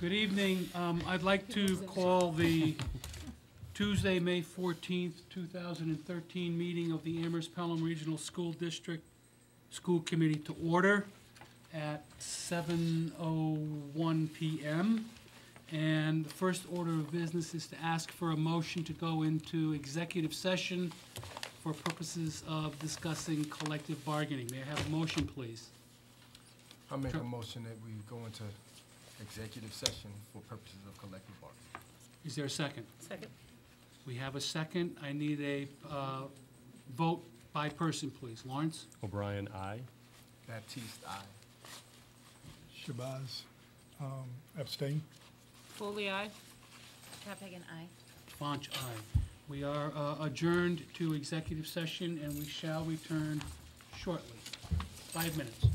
Good evening. Um, I'd like to call the Tuesday, May 14th, 2013 meeting of the Amherst Pelham Regional School District School Committee to order at 7:01 PM. And the first order of business is to ask for a motion to go into executive session for purposes of discussing collective bargaining. May I have a motion, please? I'll make a motion that we go into executive session for purposes of collective bargaining. Is there a second? Second. We have a second. I need a uh, vote by person, please. Lawrence? O'Brien, aye. Baptiste, aye. Shabazz, um, abstain. Foley, aye. Traphagen, aye. Fonsh, aye. We are uh, adjourned to executive session, and we shall return shortly. Five minutes.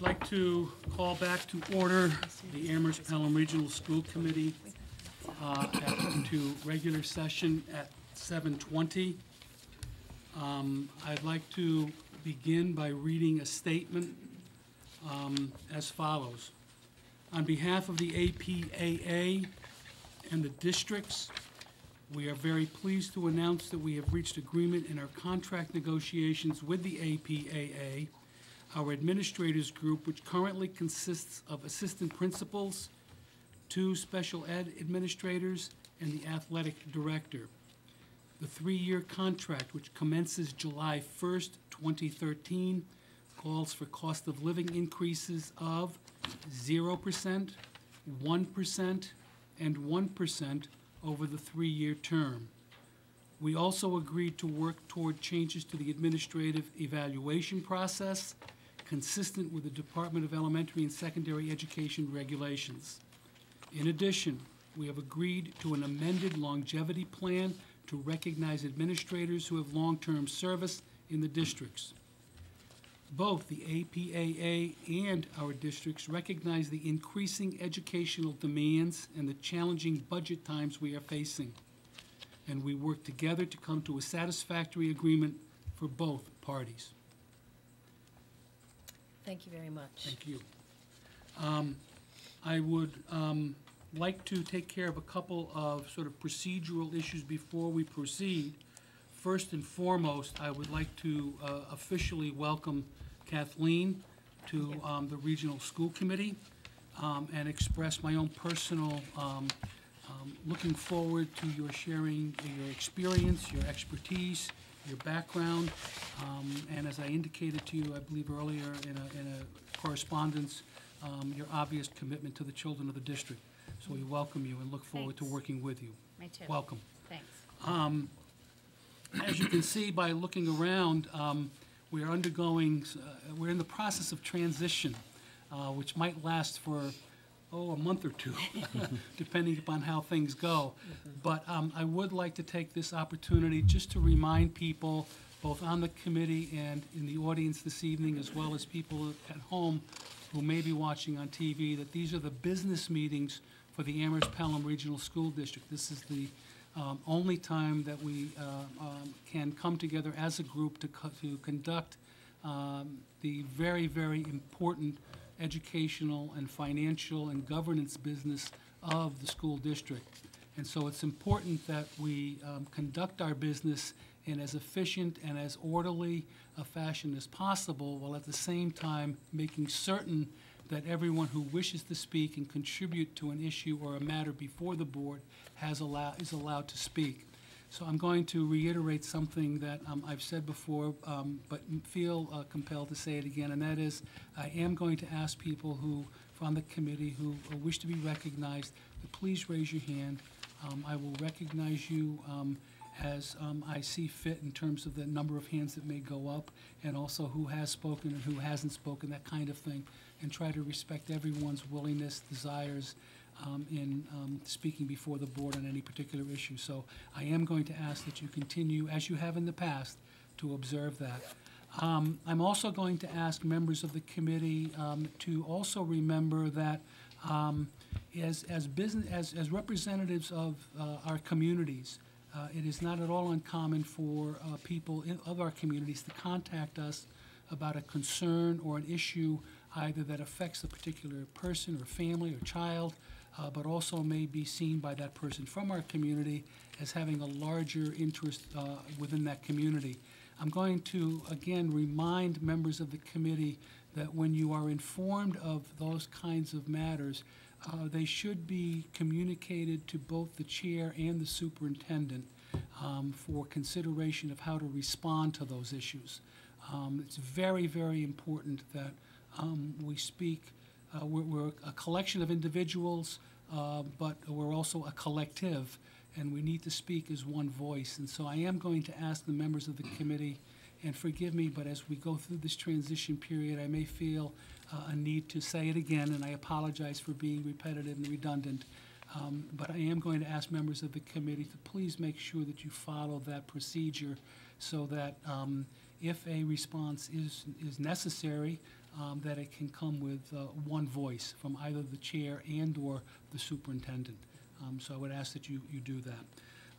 I'd like to call back to order the Amherst Pelham Regional School Committee uh, to regular session at 7:20. Um, I'd like to begin by reading a statement um, as follows. On behalf of the APAA and the districts, we are very pleased to announce that we have reached agreement in our contract negotiations with the APAA, our administrators group, which currently consists of assistant principals, two special ed administrators, and the athletic director. The three-year contract, which commences July 1st, 2013, calls for cost of living increases of 0%, 1%, and 1% over the three-year term. We also agreed to work toward changes to the administrative evaluation process, consistent with the Department of Elementary and Secondary Education regulations. In addition, we have agreed to an amended longevity plan to recognize administrators who have long-term service in the districts. Both the APAA and our districts recognize the increasing educational demands and the challenging budget times we are facing. And we work together to come to a satisfactory agreement for both parties. Thank you very much. Thank you. Um, I would um, like to take care of a couple of sort of procedural issues before we proceed. First and foremost, I would like to uh, officially welcome Kathleen to um, the Regional School Committee um, and express my own personal um, um, looking forward to your sharing your experience, your expertise, your background. Um, And as I indicated to you, I believe earlier in a, in a correspondence, um, your obvious commitment to the children of the district. So we welcome you and look forward to working with you. Me too. Welcome. Thanks. As you can see by looking around, um, we are undergoing, uh, we're in the process of transition, uh, which might last for, oh, a month or two, depending upon how things go. But um, I would like to take this opportunity just to remind people, both on the committee and in the audience this evening, as well as people at home who may be watching on TV, that these are the business meetings for the Amherst Pelham Regional School District. This is the um, only time that we uh, um, can come together as a group to co- to conduct um, the very, very important educational and financial and governance business of the school district. And so it's important that we um, conduct our business in as efficient and as orderly a fashion as possible, while at the same time making certain that everyone who wishes to speak and contribute to an issue or a matter before the board has allowed, is allowed to speak. So I'm going to reiterate something that um, I've said before, um, but feel uh, compelled to say it again, and that is, I am going to ask people who, from the committee, who uh, wish to be recognized, to please raise your hand. Um, I will recognize you um, as um, I see fit in terms of the number of hands that may go up, and also who has spoken and who hasn't spoken, that kind of thing, and try to respect everyone's willingness, desires, um, in um, speaking before the board on any particular issue. So I am going to ask that you continue, as you have in the past, to observe that. Um, I'm also going to ask members of the committee um, to also remember that um, as, as business, as, as representatives of uh, our communities, uh, it is not at all uncommon for uh, people in, of our communities to contact us about a concern or an issue either that affects a particular person or family or child, uh, but also may be seen by that person from our community as having a larger interest uh, within that community. I'm going to, again, remind members of the committee that when you are informed of those kinds of matters, uh, they should be communicated to both the chair and the superintendent um, for consideration of how to respond to those issues. Um, It's very, very important that um, we speak, uh, we're, we're a collection of individuals, uh, but we're also a collective, and we need to speak as one voice. And so I am going to ask the members of the committee, and forgive me, but as we go through this transition period, I may feel uh, a need to say it again, and I apologize for being repetitive and redundant. Um, But I am going to ask members of the committee to please make sure that you follow that procedure so that um, if a response is, is necessary, um, that it can come with uh, one voice from either the chair and/or the superintendent. Um, So I would ask that you, you do that.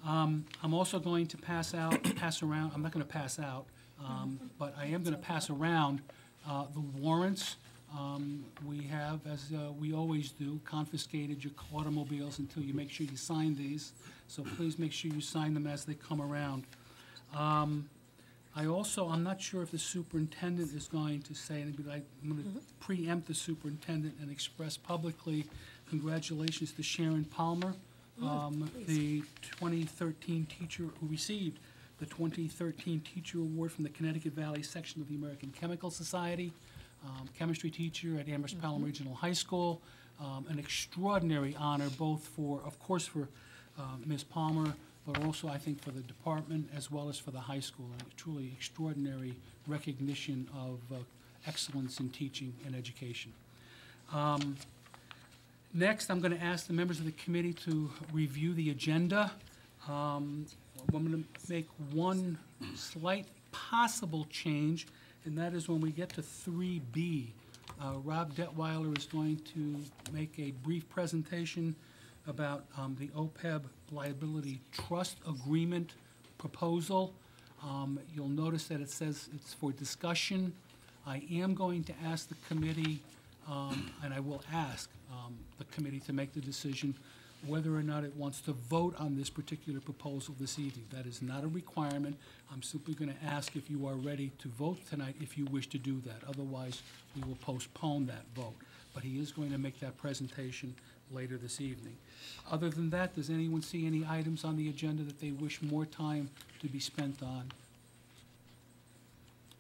Um, I'm also going to pass out, pass around, I'm not going to pass out, um, but I am going to pass around uh, the warrants. Um, We have, as uh, we always do, confiscated your automobiles until you make sure you sign these. So please make sure you sign them as they come around. I also, I'm not sure if the superintendent is going to say anything, but I- I'm going to preempt the superintendent and express publicly congratulations to Sharon Palmer, um, the 2013 teacher who received the 2013 Teacher Award from the Connecticut Valley section of the American Chemical Society, um, chemistry teacher at Amherst Pelham Regional High School. Um, An extraordinary honor, both for, of course, for uh, Ms. Palmer, but also, I think, for the department as well as for the high school. A truly extraordinary recognition of uh, excellence in teaching and education. Um, Next, I'm going to ask the members of the committee to review the agenda. Um, I'm going to make one slight possible change, and that is when we get to 3B. uh, Rob Detweiler is going to make a brief presentation about um, the OPEB liability trust agreement proposal. Um, You'll notice that it says it's for discussion. I am going to ask the committee, um, and I will ask um, the committee to make the decision whether or not it wants to vote on this particular proposal this evening. That is not a requirement. I'm simply going to ask if you are ready to vote tonight if you wish to do that. Otherwise, we will postpone that vote. But he is going to make that presentation later this evening. Other than that, does anyone see any items on the agenda that they wish more time to be spent on?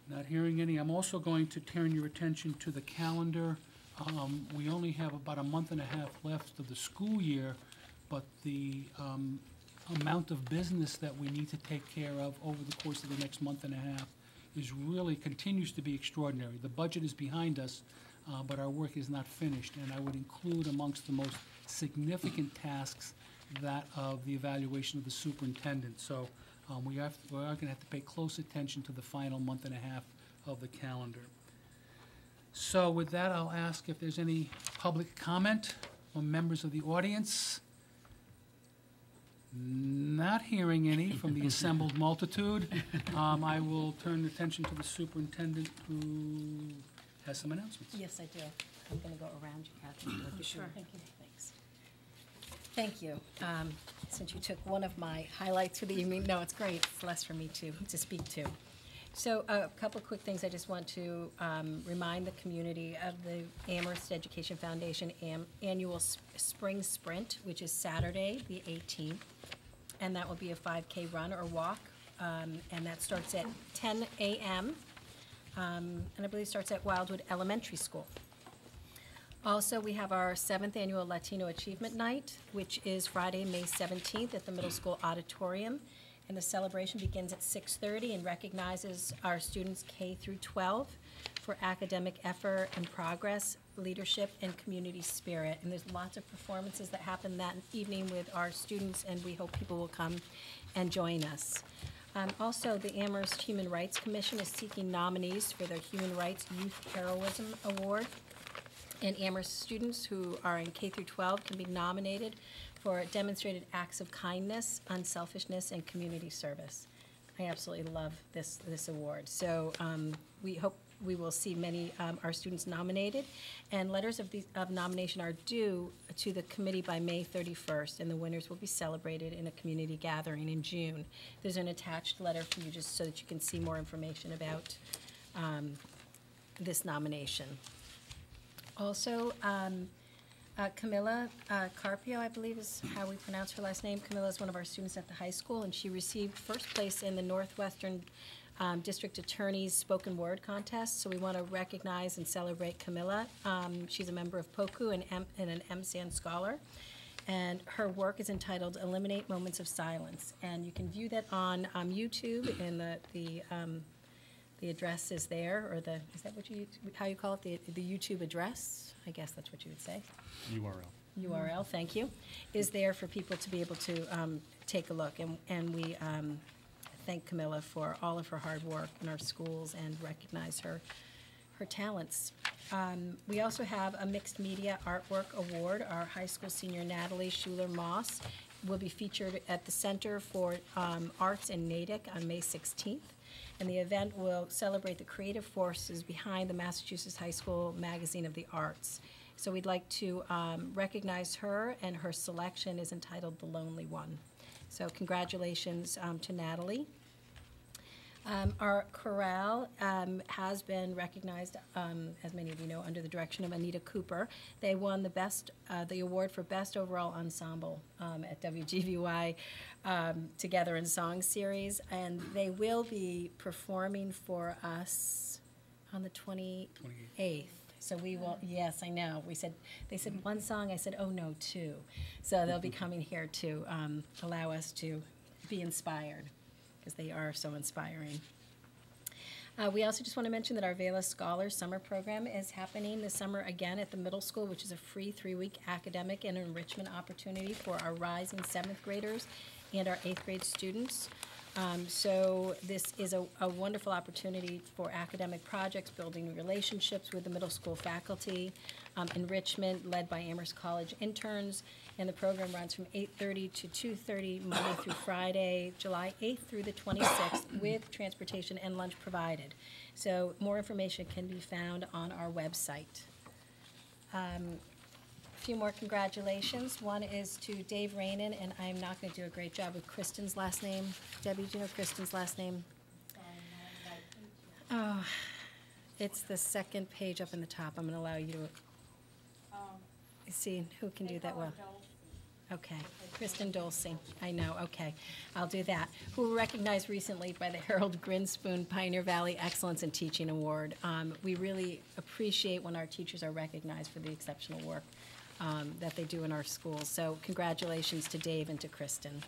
Not hearing any. I'm also going to turn your attention to the calendar. Um, We only have about a month and a half left of the school year, but the um, amount of business that we need to take care of over the course of the next month and a half is really, continues to be extraordinary. The budget is behind us, uh, but our work is not finished, and I would include amongst the most significant tasks that of the evaluation of the superintendent. So um, we have, we are going to have to pay close attention to the final month and a half of the calendar. So with that, I'll ask if there's any public comment from members of the audience. Not hearing any from the assembled multitude. Um, I will turn attention to the superintendent who has some announcements. Yes, I do. I'm going to go around you, Kathy. Look at you. Thank you. Thanks. Thank you. Um, Since you took one of my highlights for the evening, no, it's great. It's less for me to, to speak to. So a couple of quick things. I just want to um, remind the community of the Amherst Education Foundation am- Annual S- Spring Sprint, which is Saturday, the 18th. And that will be a 5K run or walk. um, And that starts at 10 a.m. um, And I believe starts at Wildwood Elementary School. Also, we have our seventh annual Latino Achievement Night, which is Friday, May 17th at the Middle School Auditorium. And the celebration begins at 6:30 and recognizes our students K through 12 for academic effort and progress, leadership, and community spirit. And there's lots of performances that happen that evening with our students, and we hope people will come and join us. Um, Also, the Amherst Human Rights Commission is seeking nominees for their Human Rights Youth Heroism Award. And Amherst students who are in K through 12 can be nominated for demonstrated acts of kindness, unselfishness, and community service. I absolutely love this, this award. So um, we hope we will see many, um, our students nominated. And letters of the, of nomination are due to the committee by May 31st, and the winners will be celebrated in a community gathering in June. There's an attached letter for you just so that you can see more information about um, this nomination. Also, um, uh, Camilla uh, Carpio, I believe is how we pronounce her last name. Camilla is one of our students at the high school, and she received first place in the Northwestern um, District Attorney's Spoken Word Contest. So we want to recognize and celebrate Camilla. Um, She's a member of POCU and M- and an MSAN scholar. And her work is entitled Eliminate Moments of Silence. And you can view that on um, YouTube, and the, the um, the address is there, or the, is that what you, how you call it, the, the YouTube address? I guess that's what you would say. URL. URL, thank you, is there for people to be able to um, take a look. And, and we um, thank Camilla for all of her hard work in our schools and recognize her, her talents. Um, We also have a Mixed Media Artwork Award. Our high school senior Natalie Schuler Moss will be featured at the Center for um, Arts in Natick on May 16th. And the event will celebrate the creative forces behind the Massachusetts High School Magazine of the Arts. So we'd like to um, recognize her, and her selection is entitled The Lonely One. So congratulations um, to Natalie. Um, Our chorale um, has been recognized, um, as many of you know, under the direction of Anita Cooper. They won the best, uh, the award for Best Overall Ensemble um, at WGBY um, Together in Song Series, and they will be performing for us on the 28th. So we will, yes, I know. We said, they said one song, I said, oh, no, two. So they'll be coming here to um, allow us to be inspired because they are so inspiring. Uh, we also just want to mention that our Vela Scholars Summer Program is happening this summer again at the middle school, which is a free three-week academic and enrichment opportunity for our rising seventh graders and our eighth grade students. Um, so this is a, a wonderful opportunity for academic projects, building relationships with the middle school faculty, um, enrichment led by Amherst College interns, and the program runs from 8:30 to 2:30 Monday through Friday, July 8th through the 26th, with transportation and lunch provided. So more information can be found on our website. Um, few more congratulations. One is to Dave Rainon, and I'm not going to do a great job with Kristen's last name. Debbie, do you know Kristen's last name? Oh, it's the second page up in the top. I'm going to allow you to see who can do that well. Okay, Kristen Dolce, I know, okay, I'll do that. Who were recognized recently by the Harold Grinspoon Pioneer Valley Excellence in Teaching Award. Um, We really appreciate when our teachers are recognized for the exceptional work um, that they do in our schools. So congratulations to Dave and to Kristen.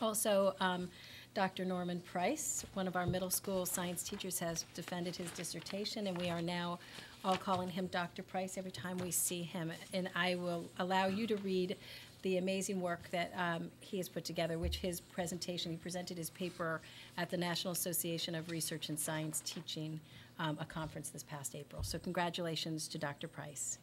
Also, um, Dr. Norman Price, one of our middle school science teachers, has defended his dissertation, and we are now all calling him Dr. Price every time we see him. And I will allow you to read the amazing work that um, he has put together, which his presentation, he presented his paper at the National Association of Research and Science Teaching, um, a conference this past April. So congratulations to Dr. Price.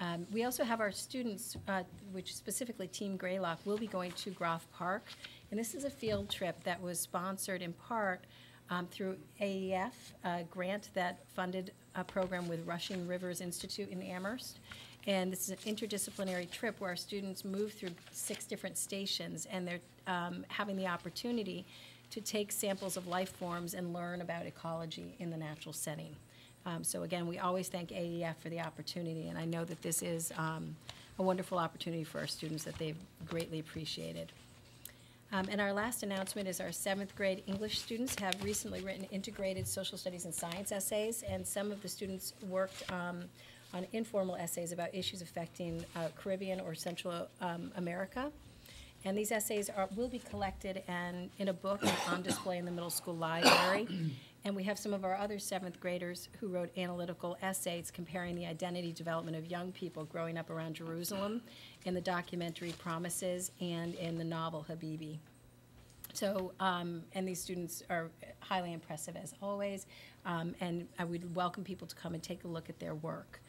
Um, We also have our students, uh, which specifically Team Greylock, will be going to Groff Park. And this is a field trip that was sponsored in part um, through AEF, a grant that funded a program with Rushing Rivers Institute in Amherst. And this is an interdisciplinary trip where our students move through six different stations, and they're um, having the opportunity to take samples of life forms and learn about ecology in the natural setting. Um, So again, we always thank AEF for the opportunity, and I know that this is um, a wonderful opportunity for our students that they've greatly appreciated. Um, And our last announcement is our seventh grade English students have recently written integrated social studies and science essays, and some of the students worked um, on informal essays about issues affecting uh, Caribbean or Central um, America. And these essays are, will be collected and in a book and on display in the middle school library. And we have some of our other seventh graders who wrote analytical essays comparing the identity development of young people growing up around Jerusalem in the documentary Promises and in the novel Habibi. So, um, and these students are highly impressive as always, um, and I would welcome people to come and take a look at their work.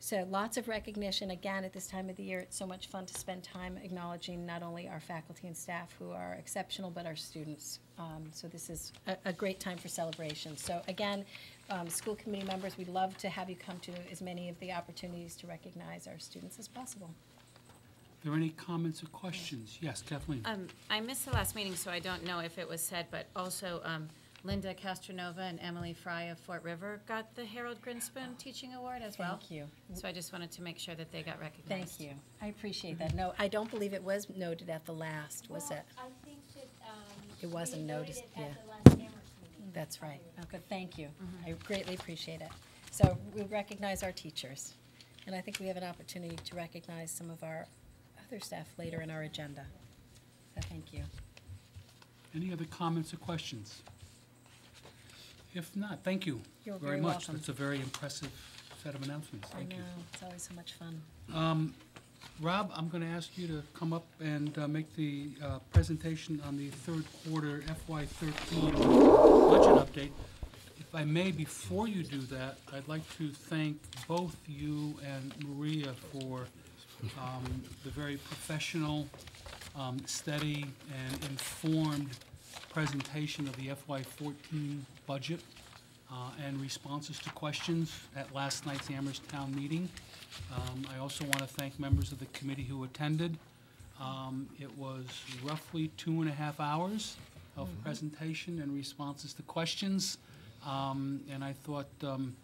So lots of recognition, again, at this time of the year, it's so much fun to spend time acknowledging not only our faculty and staff who are exceptional, but our students. Um, So this is a, a great time for celebration. So again, um, school committee members, we'd love to have you come to as many of the opportunities to recognize our students as possible. Are there any comments or questions? Yes, Kathleen? Um, I missed the last meeting, so I don't know if it was said, but also um, Linda Castronova and Emily Fry of Fort River got the Harold Grinspoon Teaching Award as well. Thank you. So I just wanted to make sure that they got recognized. Thank you. I appreciate that. No, I don't believe it was noted at the last, was Well, it? I think that, um. It wasn't noticed, it At yeah. the last That's right. Okay, thank you. I greatly appreciate it. So we recognize our teachers, and I think we have an opportunity to recognize some of our other staff later in our agenda. So thank you. Any other comments or questions? If not, thank you You're very very much. welcome. That's a very impressive set of announcements. I Thank you. know, it's always so much fun. Um, Rob, I'm going to ask you to come up and uh, make the uh, presentation on the third quarter FY13 budget update. If I may, before you do that, I'd like to thank both you and Maria for um, the very professional, um, steady, and informed presentation of the FY14 budget uh, and responses to questions at last night's Amherst Town meeting. Um, I also want to thank members of the committee who attended. Um, It was roughly two and a half hours of presentation and responses to questions. Um, And I thought um,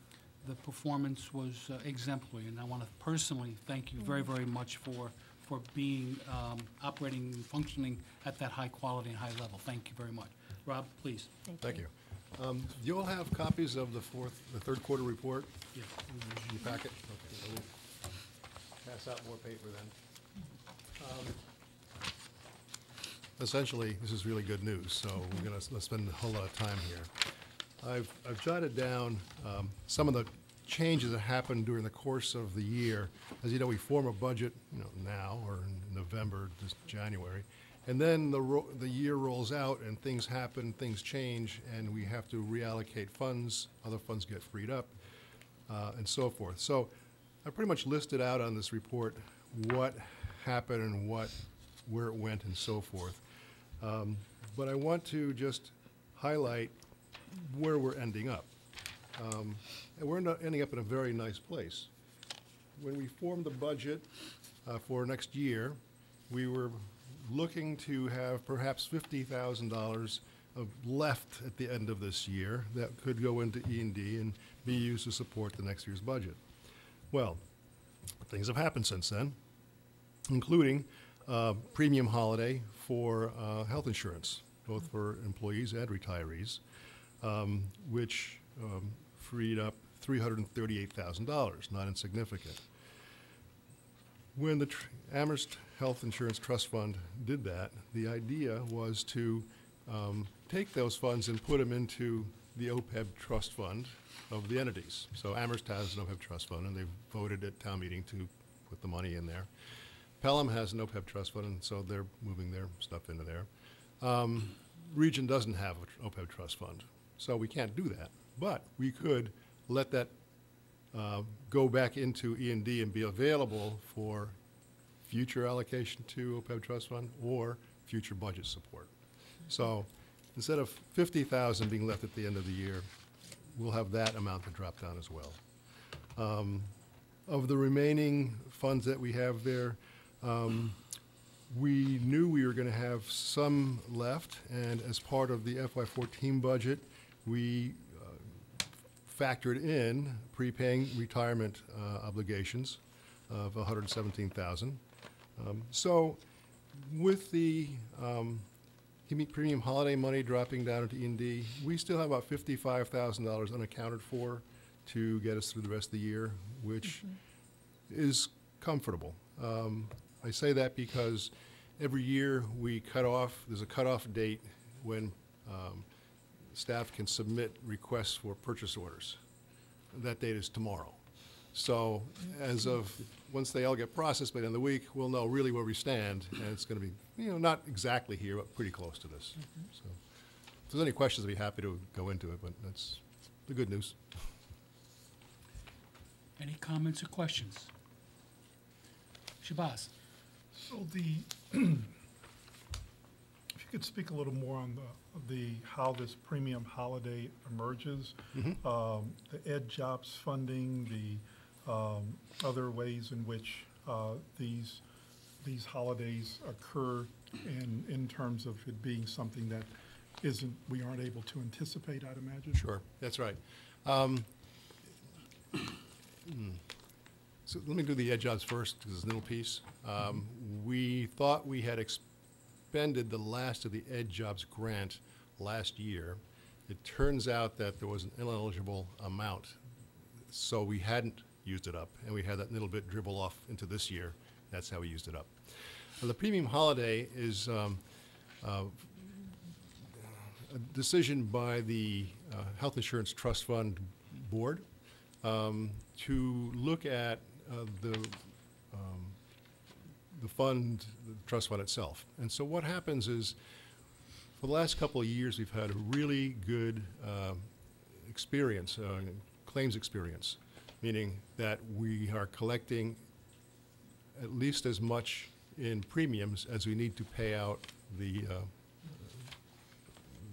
the performance was uh, exemplary. And I want to personally thank you very, very much for, for being, um, operating and functioning at that high quality and high level. Thank you very much. Rob, please. Thank you. Um, you'll have copies of the fourth, the third quarter report Yeah. in your packet? Okay, let me Pass out more paper then. Um, Essentially, this is really good news, so we're going to spend a whole lot of time here. I've I've jotted down um, some of the changes that happen during the course of the year. As you know, we form a budget, you know, now or in November, just January. And then the, the year rolls out and things happen, things change, and we have to reallocate funds, other funds get freed up, uh, and so forth. So I pretty much listed out on this report what happened and what, where it went and so forth. Um, But I want to just highlight where we're ending up. Um, And we're ending up in a very nice place. When we formed the budget uh, for next year, we were looking to have perhaps fifty thousand dollars of left at the end of this year that could go into E and D and be used to support the next year's budget. Well, things have happened since then, including uh, premium holiday for uh, health insurance, both for employees and retirees, um, which um, freed up $338,000, not insignificant. When the Amherst Health Insurance Trust Fund did that, the idea was to um, take those funds and put them into the OPEB trust fund of the entities. So Amherst has an OPEB trust fund, and they voted at town meeting to put the money in there. Pelham has an OPEB trust fund, and so they're moving their stuff into there. Um, Region doesn't have an OPEB trust fund, so we can't do that. But we could let that uh, go back into E and D and be available for future allocation to OPEB trust fund or future budget support. So instead of fifty thousand being left at the end of the year, we'll have that amount to drop down as well. Um, Of the remaining funds that we have there, um, we knew we were going to have some left, and as part of the FY fourteen budget, we uh, factored in prepaying retirement uh, obligations of 117,000. Um, So with the um, premium holiday money dropping down into E and D, we still have about $55,000 unaccounted for to get us through the rest of the year, which is comfortable. Um, I say that because every year we cut off, there's a cutoff date when um, staff can submit requests for purchase orders. That date is tomorrow. So as of, once they all get processed by the end of the week, we'll know really where we stand, and it's going to be, you know, not exactly here, but pretty close to this. Mm-hmm. So If there's any questions, I'd be happy to go into it, but that's the good news. Any comments or questions? Shabazz? So the, if you could speak a little more on the, the, how this premium holiday emerges, um, the Ed Jobs funding, the um, other ways in which uh, these, these holidays occur in, in terms of it being something that isn't, we aren't able to anticipate, I'd imagine? Sure, that's right. Um, hmm. So let me do the ed jobs first, because it's a little piece. Um, We thought we had expended the last of the ed jobs grant last year. It turns out that there was an ineligible amount, so we hadn't used it up, and we had that little bit dribble off into this year. That's how we used it up. Now, the premium holiday is um, uh, a decision by the uh, Health Insurance Trust Fund Board um, to look at uh, the, the fund, the trust fund itself. And so what happens is, for the last couple of years, we've had a really good uh, experience, uh, claims experience, meaning that we are collecting at least as much in premiums as we need to pay out the, uh,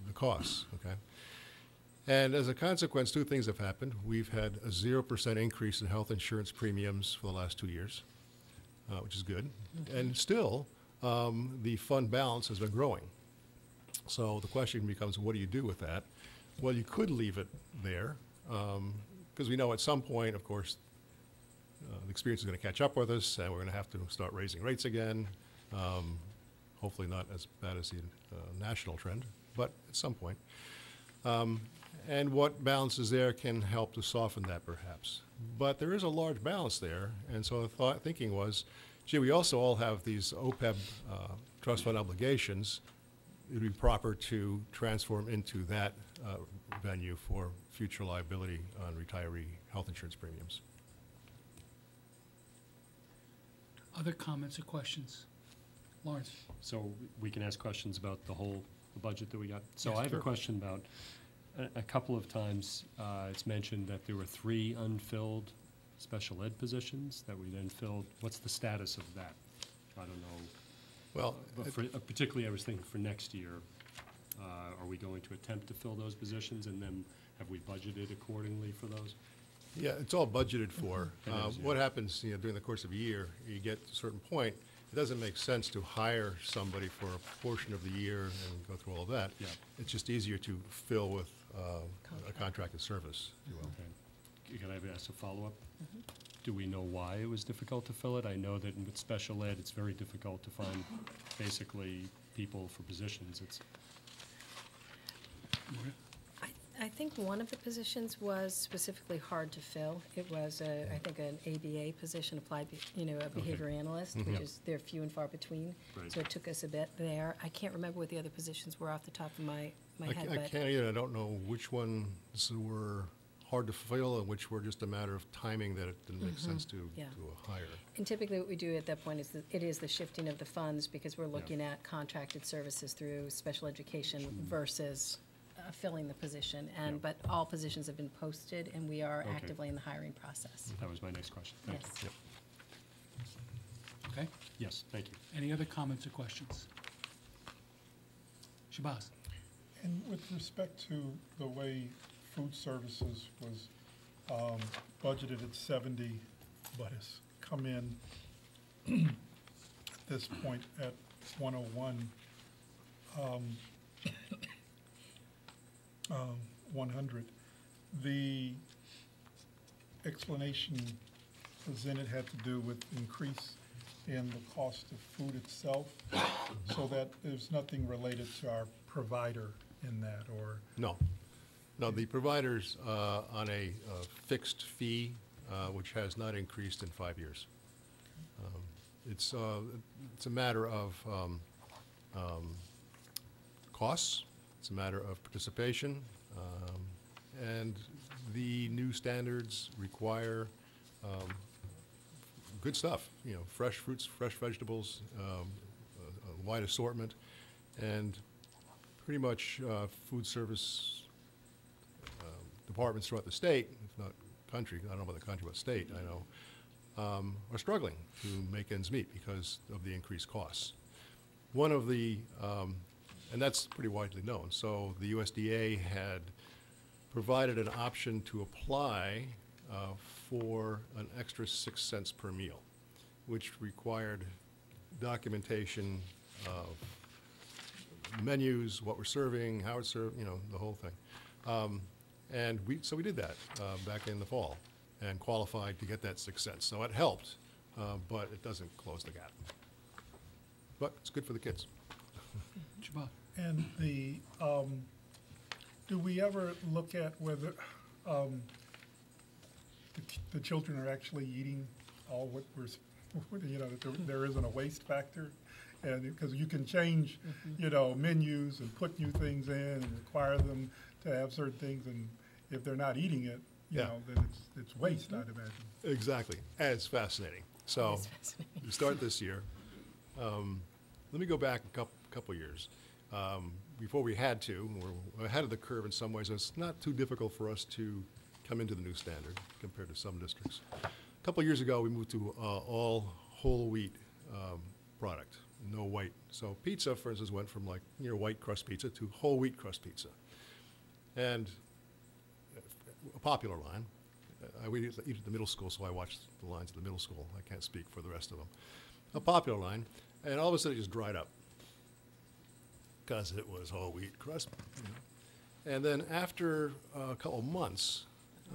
the costs, okay? And as a consequence, two things have happened. We've had a zero percent increase in health insurance premiums for the last two years, uh, which is good. And still, um, the fund balance has been growing. So the question becomes, what do you do with that? Well, you could leave it there, because we know at some point, of course, uh, the experience is going to catch up with us, and we're going to have to start raising rates again. Um, Hopefully not as bad as the uh, national trend, but at some point. Um, And what balance is there can help to soften that perhaps. But there is a large balance there, and so the thought, thinking was, gee, we also all have these OPEB uh, trust fund obligations. It'd be proper to transform into that uh, venue for future liability on retiree health insurance premiums. Other comments or questions? Lawrence? So we can ask questions about the whole, the budget that we got. So Yes, I have a question about, a, a couple of times, uh, it's mentioned that there were three unfilled special ed positions that we then filled. What's the status of that? I don't know. Well, But for, uh, particularly, I was thinking for next year, uh, are we going to attempt to fill those positions? And then have we budgeted accordingly for those? Yeah, it's all budgeted for. Uh, is, yeah. What happens, you know, during the course of a year, you get to a certain point, it doesn't make sense to hire somebody for a portion of the year and go through all of that. Yeah. It's just easier to fill with uh, a contracted service, if you will. Okay. Can I ask a follow-up? Do we know why it was difficult to fill it? I know that with special ed, it's very difficult to find basically people for positions. It's, Maria? I, think one of the positions was specifically hard to fill. It was, a, I think, an ABA position, applied, be- you know, a behavior analyst, which Yep. is, they're few and far between. Right. So it took us a bit there. I can't remember what the other positions were off the top of my, my I head, I can't either, I don't know which ones were hard to fill and which were just a matter of timing that it didn't make sense to, Yeah. to hire. And typically what we do at that point is that it is the shifting of the funds because we're looking at contracted services through special education versus uh, filling the position. Yeah. And, but all positions have been posted and we are Okay. actively in the hiring process. that was my next question. Thank Yes. you. Okay. Yes, thank you. Any other comments or questions? Shabazz? And with respect to the way food services was um, budgeted at 70, but has come in at this point at 101, um, um, 100, the explanation presented had to do with increase in the cost of food itself, so that there's nothing related to our provider in that, or, No. No, the provider's uh, on a uh, fixed fee, uh, which has not increased in five years. Um, It's, uh, it's a matter of um, um, costs, it's a matter of participation, um, and the new standards require um, good stuff, you know, fresh fruits, fresh vegetables, um, a a wide assortment, and pretty much uh, food service um, departments throughout the state, if not country, I don't know about the country, but state, I know, um, are struggling to make ends meet because of the increased costs. One of the, um, and that's pretty widely known, so the USDA had provided an option to apply uh, for an extra six cents per meal, which required documentation of menus, what we're serving, how it's served, you know, the whole thing. Um, And we, so we did that uh, back in the fall and qualified to get that six cents. So it helped, uh, but it doesn't close the gap. But it's good for the kids. Shabazz? And the, um, do we ever look at whether um, the the children are actually eating all what we're, you know, that there- there isn't a waste factor? And, because you can change, you know, menus and put new things in and require them to have certain things, and if they're not eating it, you Yeah. know, then it's, it's waste, I'd imagine. Exactly. And it's fascinating. So, we start this year. Um, Let me go back a couple, couple years. Um, before we had to. We're ahead of the curve in some ways. It's not too difficult for us to come into the new standard compared to some districts. A couple years ago, we moved to uh, all whole wheat um, product, no white. So pizza, for instance, went from like near white crust pizza to whole wheat crust pizza. And a popular line. Uh, I eat eat at the middle school, so I watched the lines at the middle school. I can't speak for the rest of them. A popular line, and all of a sudden it just dried up because it was whole wheat crust. And then after a couple months,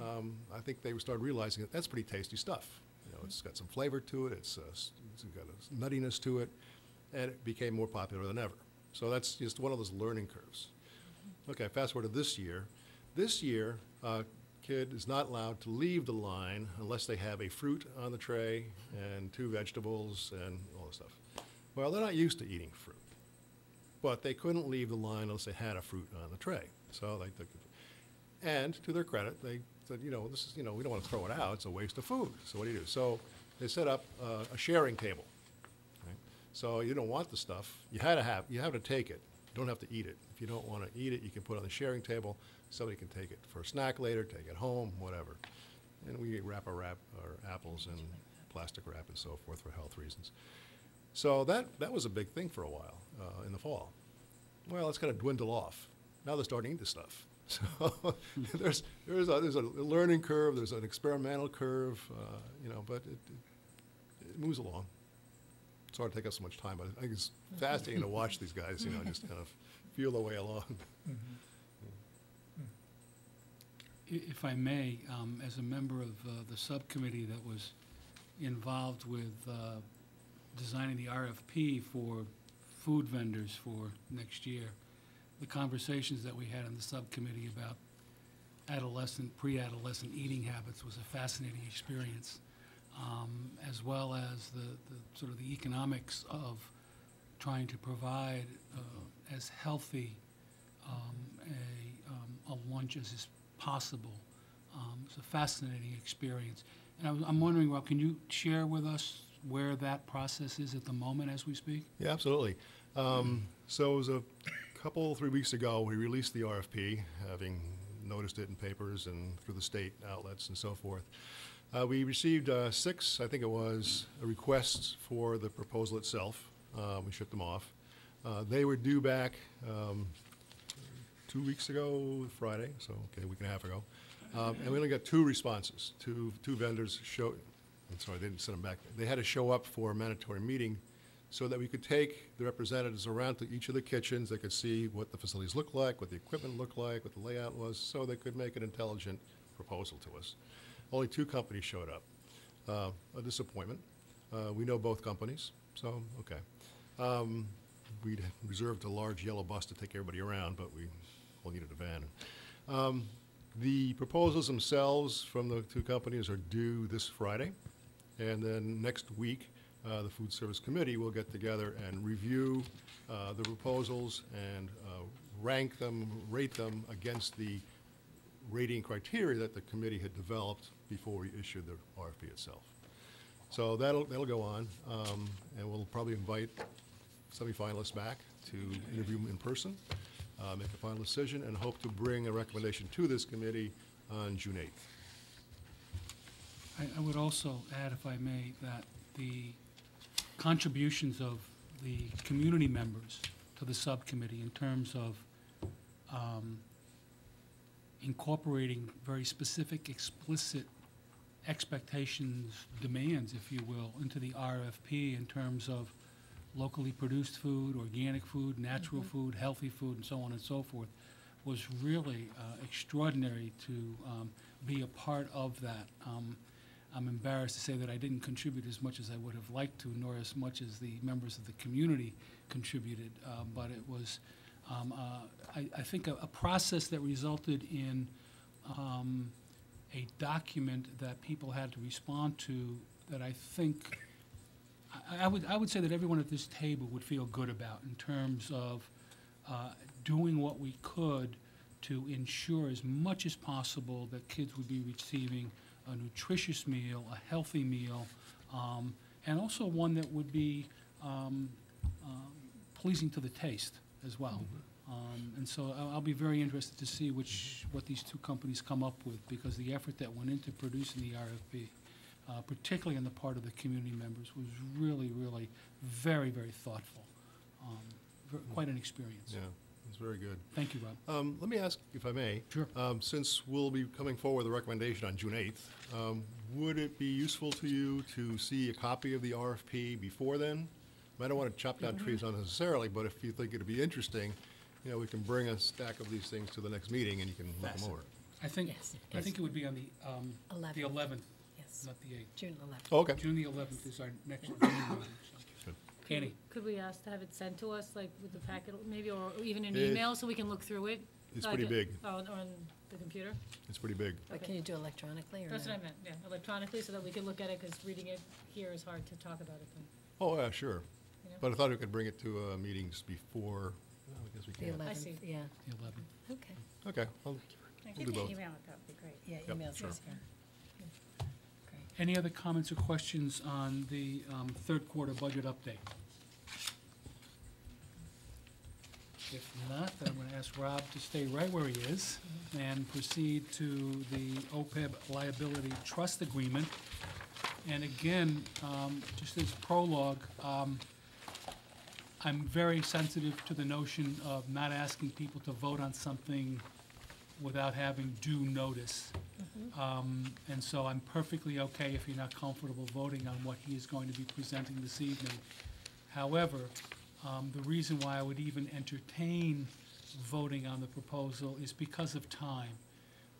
um, I think they started realizing that that's pretty tasty stuff. You know, it's got some flavor to it. It's, uh, it's got a nuttiness to it, and it became more popular than ever. So that's just one of those learning curves. Okay, fast forward to this year. This year, a kid is not allowed to leave the line unless they have a fruit on the tray and two vegetables and all this stuff. Well, they're not used to eating fruit, but they couldn't leave the line unless they had a fruit on the tray. So they took the, and to their credit, they said, you know, this is, you know, we don't want to throw it out. It's a waste of food. So what do you do? So they set up uh, a sharing table. right? So you don't want the stuff. You had to have, you have to take it. You don't have to eat it. If you don't want to eat it, you can put it on the sharing table. Somebody can take it for a snack later, take it home, whatever. And we wrap our wrap, our apples in plastic wrap and so forth for health reasons. So that, that was a big thing for a while uh, in the fall. Well, it's kind of dwindle off. Now they're starting to eat the stuff. So there's, there's, a, there's a learning curve, there's an experimental curve, uh, you know, but it, it, it moves along. Sorry to take up so much time, but I think it's fascinating to watch these guys, you know, just kind of feel their way along. I- If I may, um, as a member of uh, the subcommittee that was involved with uh, designing the RFP for food vendors for next year, the conversations that we had in the subcommittee about adolescent, pre-adolescent eating habits was a fascinating experience, um, as well as the, the sort of the economics of trying to provide uh, as healthy um, a, um, a lunch as is possible. Um, It's a fascinating experience. And I I'm wondering, Rob, can you share with us where that process is at the moment as we speak? Yeah, absolutely. Um, so it was a couple, three weeks ago, we released the RFP, having noticed it in papers and through the state outlets and so forth. Uh, we received uh, six, I think it was, requests for the proposal itself. Uh, we shipped them off. Uh, they were due back um, two weeks ago, Friday, so, okay, a week and a half ago. Um, and we only got two responses. Two, two vendors showed, I'm sorry, they didn't send them back. They had to show up for a mandatory meeting so that we could take the representatives around to each of the kitchens. They could see what the facilities looked like, what the equipment looked like, what the layout was, so they could make an intelligent proposal to us. Only two companies showed up. Uh, a disappointment. Uh, we know both companies, so, okay. Um, we'd reserved a large yellow bus to take everybody around, but we all needed a van. Um, the proposals themselves from the two companies are due this Friday. And then next week, uh, the Food Service Committee will get together and review uh, the proposals and uh, rank them, rate them against the rating criteria that the committee had developed before we issued the RFP itself. So that'll, that'll go on, um, and we'll probably invite semifinalists back to interview them in person, uh, make a final decision, and hope to bring a recommendation to this committee on June 8th. I, I would also add, if I may, that the contributions of the community members to the subcommittee in terms of um, incorporating very specific, explicit expectations, demands, if you will, into the RFP in terms of locally produced food, organic food, natural food, healthy food, and so on and so forth, was really uh, extraordinary to um, be a part of that. Um, I'm embarrassed to say that I didn't contribute as much as I would have liked to, nor as much as the members of the community contributed, uh, but it was, um, uh, I, I think, a, a process that resulted in um, a document that people had to respond to that I think, I, would, I would say that everyone at this table would feel good about in terms of uh, doing what we could to ensure as much as possible that kids would be receiving a nutritious meal, a healthy meal, um, and also one that would be um, um, pleasing to the taste. as well. Um, And so I'll, I'll be very interested to see which, what these two companies come up with, because the effort that went into producing the RFP, uh, particularly on the part of the community members, was really, really very, very thoughtful. Um, Quite an experience. Yeah, it's very good. Thank you, Rob. Um, Let me ask, if I may. Sure. Um, Since we'll be coming forward with a recommendation on June 8th, um, would it be useful to you to see a copy of the RFP before then? I don't want to chop down trees unnecessarily, but if you think it'd be interesting, you know, we can bring a stack of these things to the next meeting and you can look them over. I think, Yes, I think it would be on the, um, the 11th. 11th, Yes, not the 8th. June 11th. Oh, Okay. June the 11th is our next meeting. so. Annie? Could we ask to have it sent to us, like with the packet, maybe, or even an It- email, so we can look through it? It's Like, pretty big. On, on the computer? It's pretty big. But can you do electronically or That's what I meant, yeah, electronically, so that we can look at it, because reading it here is hard to talk about it then. Oh, yeah, sure. You know? But I thought we could bring it to uh, meetings before, well, I guess we The can. 11th, see. yeah, The 11th. okay. Okay, well, Thank we'll you. do both. Email it, that would be great. Yeah, Yep, email's sure. easier. Great. Any other comments or questions on the um, third quarter budget update? If not, then I'm going to ask Rob to stay right where he is and proceed to the OPEB liability trust agreement. And again, um, just as prologue, um, I'm very sensitive to the notion of not asking people to vote on something without having due notice. Um, And so I'm perfectly okay if you're not comfortable voting on what he is going to be presenting this evening. However, um, the reason why I would even entertain voting on the proposal is because of time.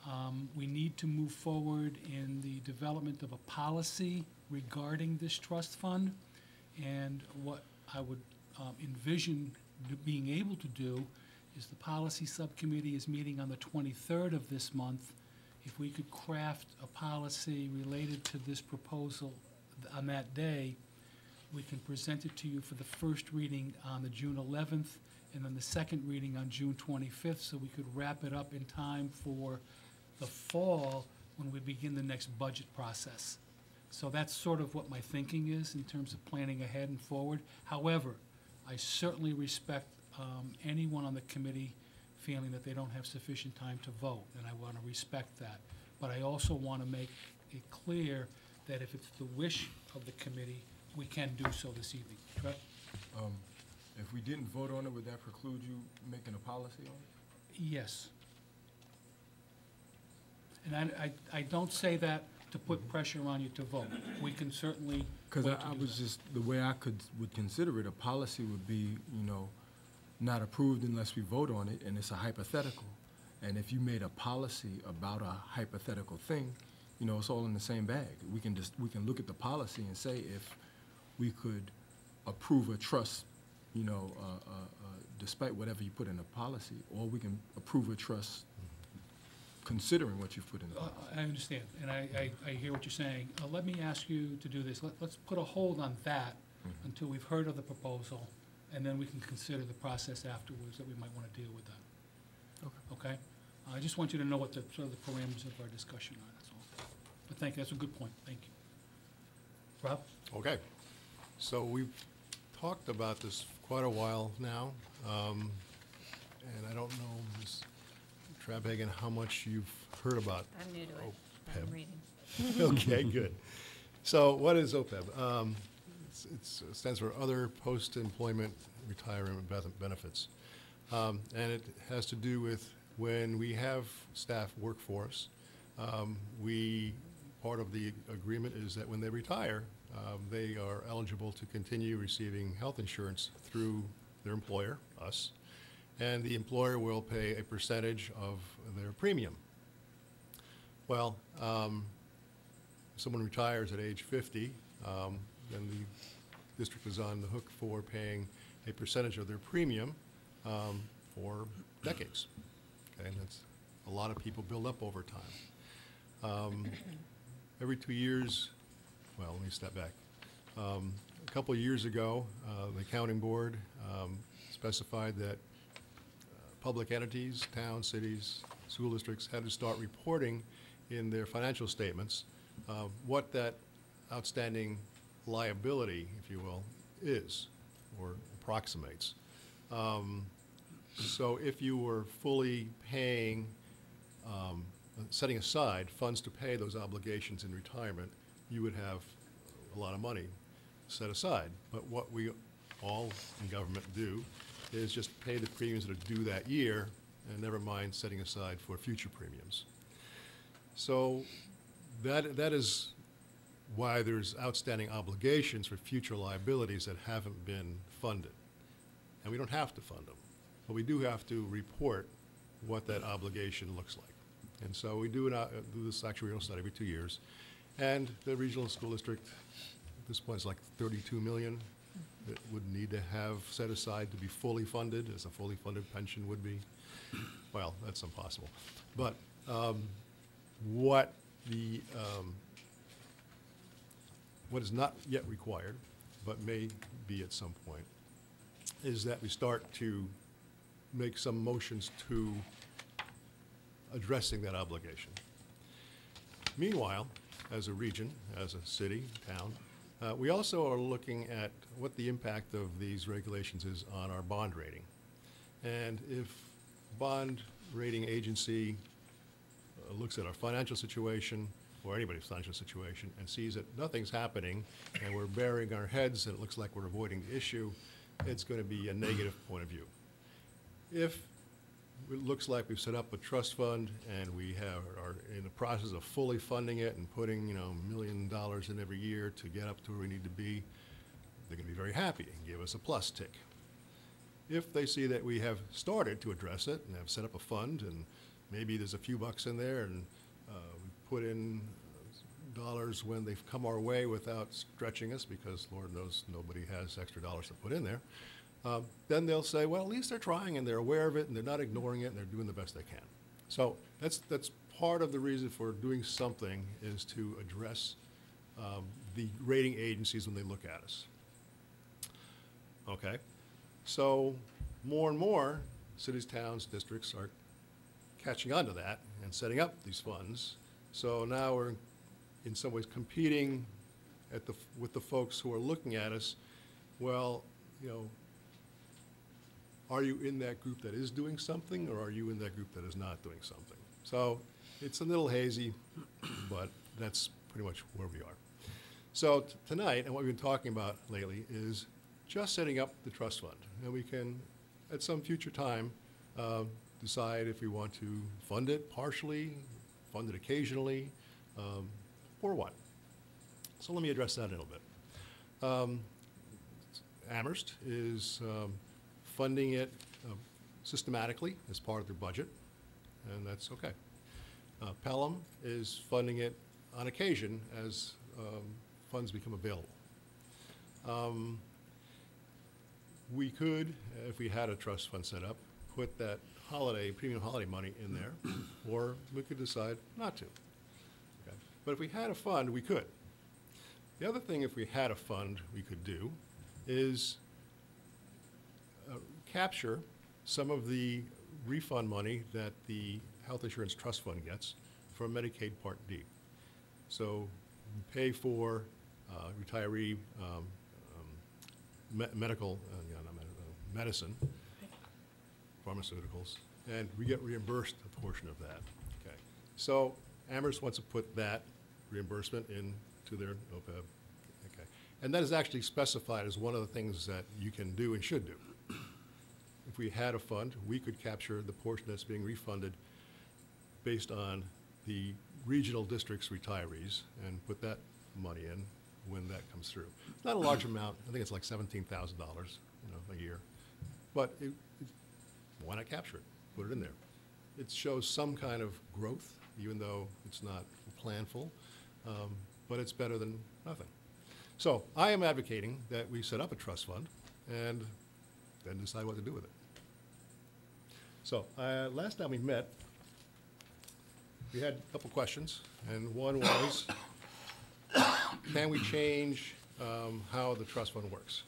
Um, We need to move forward in the development of a policy regarding this trust fund. And what I would um, envision being able to do is the policy subcommittee is meeting on the 23rd of this month. If we could craft a policy related to this proposal on that day, we can present it to you for the first reading on the June 11th, and then the second reading on June 25th, so we could wrap it up in time for the fall when we begin the next budget process. So that's sort of what my thinking is in terms of planning ahead and forward. However, I certainly respect um, anyone on the committee feeling that they don't have sufficient time to vote, and I want to respect that. But I also want to make it clear that if it's the wish of the committee, we can do so this evening. Trev? Um, If we didn't vote on it, would that preclude you making a policy on it? Yes. And I, I, I don't say that to put pressure on you to vote. We can certainly Because I, I was that. just, the way I could, would consider it, a policy would be, you know, not approved unless we vote on it, and it's a hypothetical. And if you made a policy about a hypothetical thing, you know, it's all in the same bag. We can just, we can look at the policy and say if we could approve a trust, you know, uh, uh, uh, despite whatever you put in the policy, or we can approve a trust considering what you've put in the Uh, policy. I understand, and I, I, I hear what you're saying. Uh, let me ask you to do this. Let, let's put a hold on that Mm-hmm. until we've heard of the proposal, and then we can consider the process afterwards that we might want to deal with that. Okay? Okay? I just want you to know what the, sort of the parameters of our discussion are, that's all. But thank you, that's a good point, thank you. Rob? Okay. So we've talked about this quite a while now, um, and I don't know, Ms. Trahagan, how much you've heard about I'm new to it, OPEB. I'm reading. Okay, good. So what is OPEB? Um, it's- it's- It stands for Other Post-Employment Retirement Benefits. Um, And it has to do with when we have staff workforce, um, we, part of the agreement is that when they retire, um, they are eligible to continue receiving health insurance through their employer, us, and the employer will pay a percentage of their premium. Well, um, someone retires at age 50, um, then the district is on the hook for paying a percentage of their premium um, for decades. Okay, and that's, a lot of people build up over time. Um, Every two years, well, let me step back. Um, A couple of years ago, uh, the accounting board um, specified that uh, public entities, towns, cities, school districts had to start reporting in their financial statements uh, what that outstanding liability, if you will, is, or approximates. Um, So if you were fully paying, um, setting aside funds to pay those obligations in retirement, you would have a lot of money set aside. But what we all in government do is just pay the premiums that are due that year, and never mind setting aside for future premiums. So that, that is why there's outstanding obligations for future liabilities that haven't been funded. And we don't have to fund them, but we do have to report what that obligation looks like. And so we do, an, uh, do this actuarial study every two years. And the regional school district, at this point, is like 32 million that would need to have set aside to be fully funded, as a fully funded pension would be. Well, that's impossible. But um, what the, um, what is not yet required, but may be at some point, is that we start to make some motions to addressing that obligation. Meanwhile, as a region, as a city, town, uh, we also are looking at what the impact of these regulations is on our bond rating. And if bond rating agency uh, looks at our financial situation, or anybody's financial situation, and sees that nothing's happening, and we're burying our heads, and it looks like we're avoiding the issue, it's going to be a negative point of view. If it looks like we've set up a trust fund and we have, are in the process of fully funding it and putting, you know, a million dollars in every year to get up to where we need to be, they're gonna be very happy and give us a plus tick. If they see that we have started to address it and have set up a fund and maybe there's a few bucks in there and uh, we put in dollars when they've come our way without stretching us because Lord knows nobody has extra dollars to put in there, uh, then they'll say, well, at least they're trying and they're aware of it and they're not ignoring it and they're doing the best they can. So that's, that's part of the reason for doing something is to address um, the rating agencies when they look at us. Okay? So more and more cities, towns, districts are catching on to that and setting up these funds. So now we're in some ways competing at the, with the folks who are looking at us. Well, you know, are you in that group that is doing something, or are you in that group that is not doing something? So it's a little hazy, but that's pretty much where we are. So tonight, and what we've been talking about lately, is just setting up the trust fund. And we can, at some future time, uh, decide if we want to fund it partially, fund it occasionally, um, or what. So let me address that a little bit. Um, Amherst is um, funding it uh, systematically as part of their budget, and that's okay. Uh, Pelham is funding it on occasion as um, funds become available. Um, We could, if we had a trust fund set up, put that holiday, premium holiday money in there, or we could decide not to. But if we had a fund, we could. The other thing, if we had a fund, we could do is uh, capture some of the refund money that the Health Insurance Trust Fund gets from Medicaid Part D. So pay for uh, retiree um, um, me- medical, uh, yeah, not med- uh, medicine, pharmaceuticals, and we get reimbursed a portion of that. Okay. So Amherst wants to put that reimbursement into their OPEB. Okay. And that is actually specified as one of the things that you can do and should do. If we had a fund, we could capture the portion that's being refunded based on the regional district's retirees and put that money in when that comes through. It's not a large amount, I think it's like seventeen thousand dollars, you know, a year. But it, it- why not capture it, put it in there? It shows some kind of growth, even though it's not planful, um, but it's better than nothing. So I am advocating that we set up a trust fund and then decide what to do with it. So, uh, last time we met, we had a couple questions, and one was, can we change um, how the trust fund works?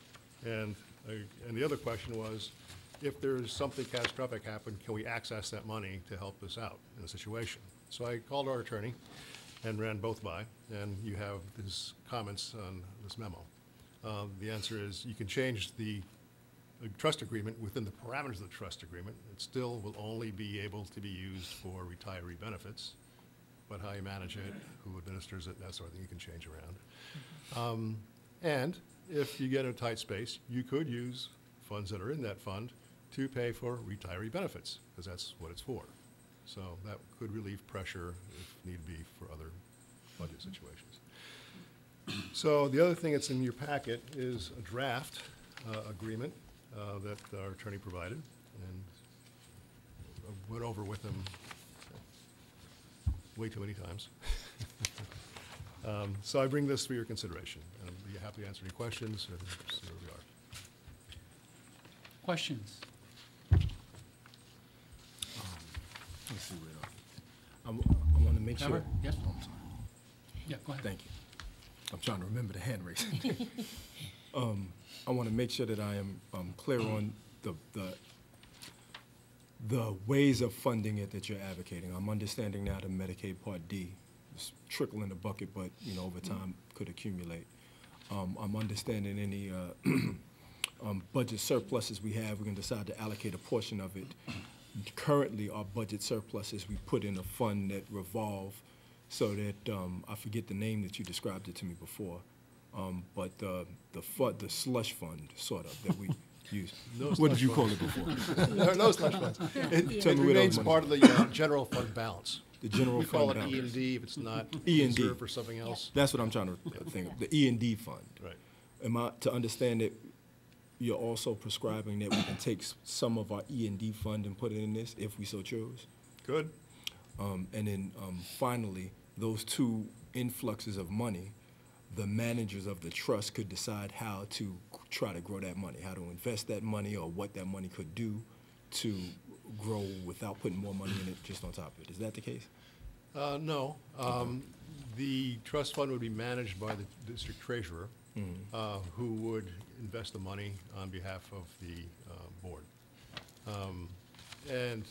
And, uh, and the other question was, if there's something catastrophic happen, can we access that money to help us out in a situation? So I called our attorney and ran both by, and you have his comments on this memo. Um, The answer is, you can change the a trust agreement within the parameters of the trust agreement. It still will only be able to be used for retiree benefits, but how you manage it, who administers it, that sort of thing, you can change around. Um, And if you get a tight space, you could use funds that are in that fund to pay for retiree benefits, because that's what it's for. So that could relieve pressure if need be for other budget situations. So the other thing that's in your packet is a draft uh, agreement uh, that our attorney provided, and went over with him way too many times. Um, So I bring this for your consideration, and I'll be happy to answer any questions, we are. Questions? Let's see where, I'm, I want to make sure. Trevor? Yes? Oh, I'm sorry. Yeah, go ahead. Thank you. I'm trying to remember the hand raising. Um, I want to make sure that I am, um, clear on the, the, the ways of funding it that you're advocating. I'm understanding now the Medicaid Part D, is trickle in the bucket, but, you know, over time could accumulate. Um, I'm understanding any, uh, um, budget surpluses we have, we can decide to allocate a portion of it. Currently, our budget surpluses, we put in a fund that revolve so that, um, I forget the name that you described it to me before. Um, but, uh, the fu, the slush fund, sort of, that we use. No What did slush you call fund. it before? There are no slush funds. It Tell it me where remains part of the uh, general fund balance. The general We call fund it E and D if it's not E and D. reserved for something else. That's what I'm trying to think of, the E and D fund. Right. Am I to understand that you're also prescribing that we can take some of our E and D fund and put it in this if we so chose? Good. Um, and then, um, finally, those two influxes of money, the managers of the trust could decide how to try to grow that money, how to invest that money or what that money could do to grow without putting more money in it just on top of it. Is that the case? Uh, No. Um, The trust fund would be managed by the district treasurer, uh, who would invest the money on behalf of the uh, board. Um, And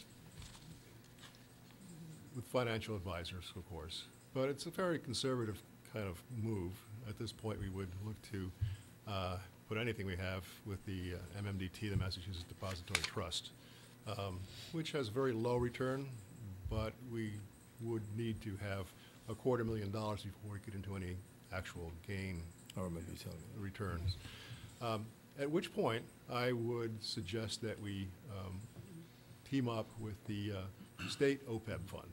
with financial advisors, of course. But it's a very conservative kind of move. At this point, we would look to uh, put anything we have with the uh, MMDT, the Massachusetts Depository Trust, um, which has very low return, but we would need to have a quarter million dollars before we get into any actual gain or remember you telling me. returns. Um, At which point, I would suggest that we um, team up with the uh, state OPEB fund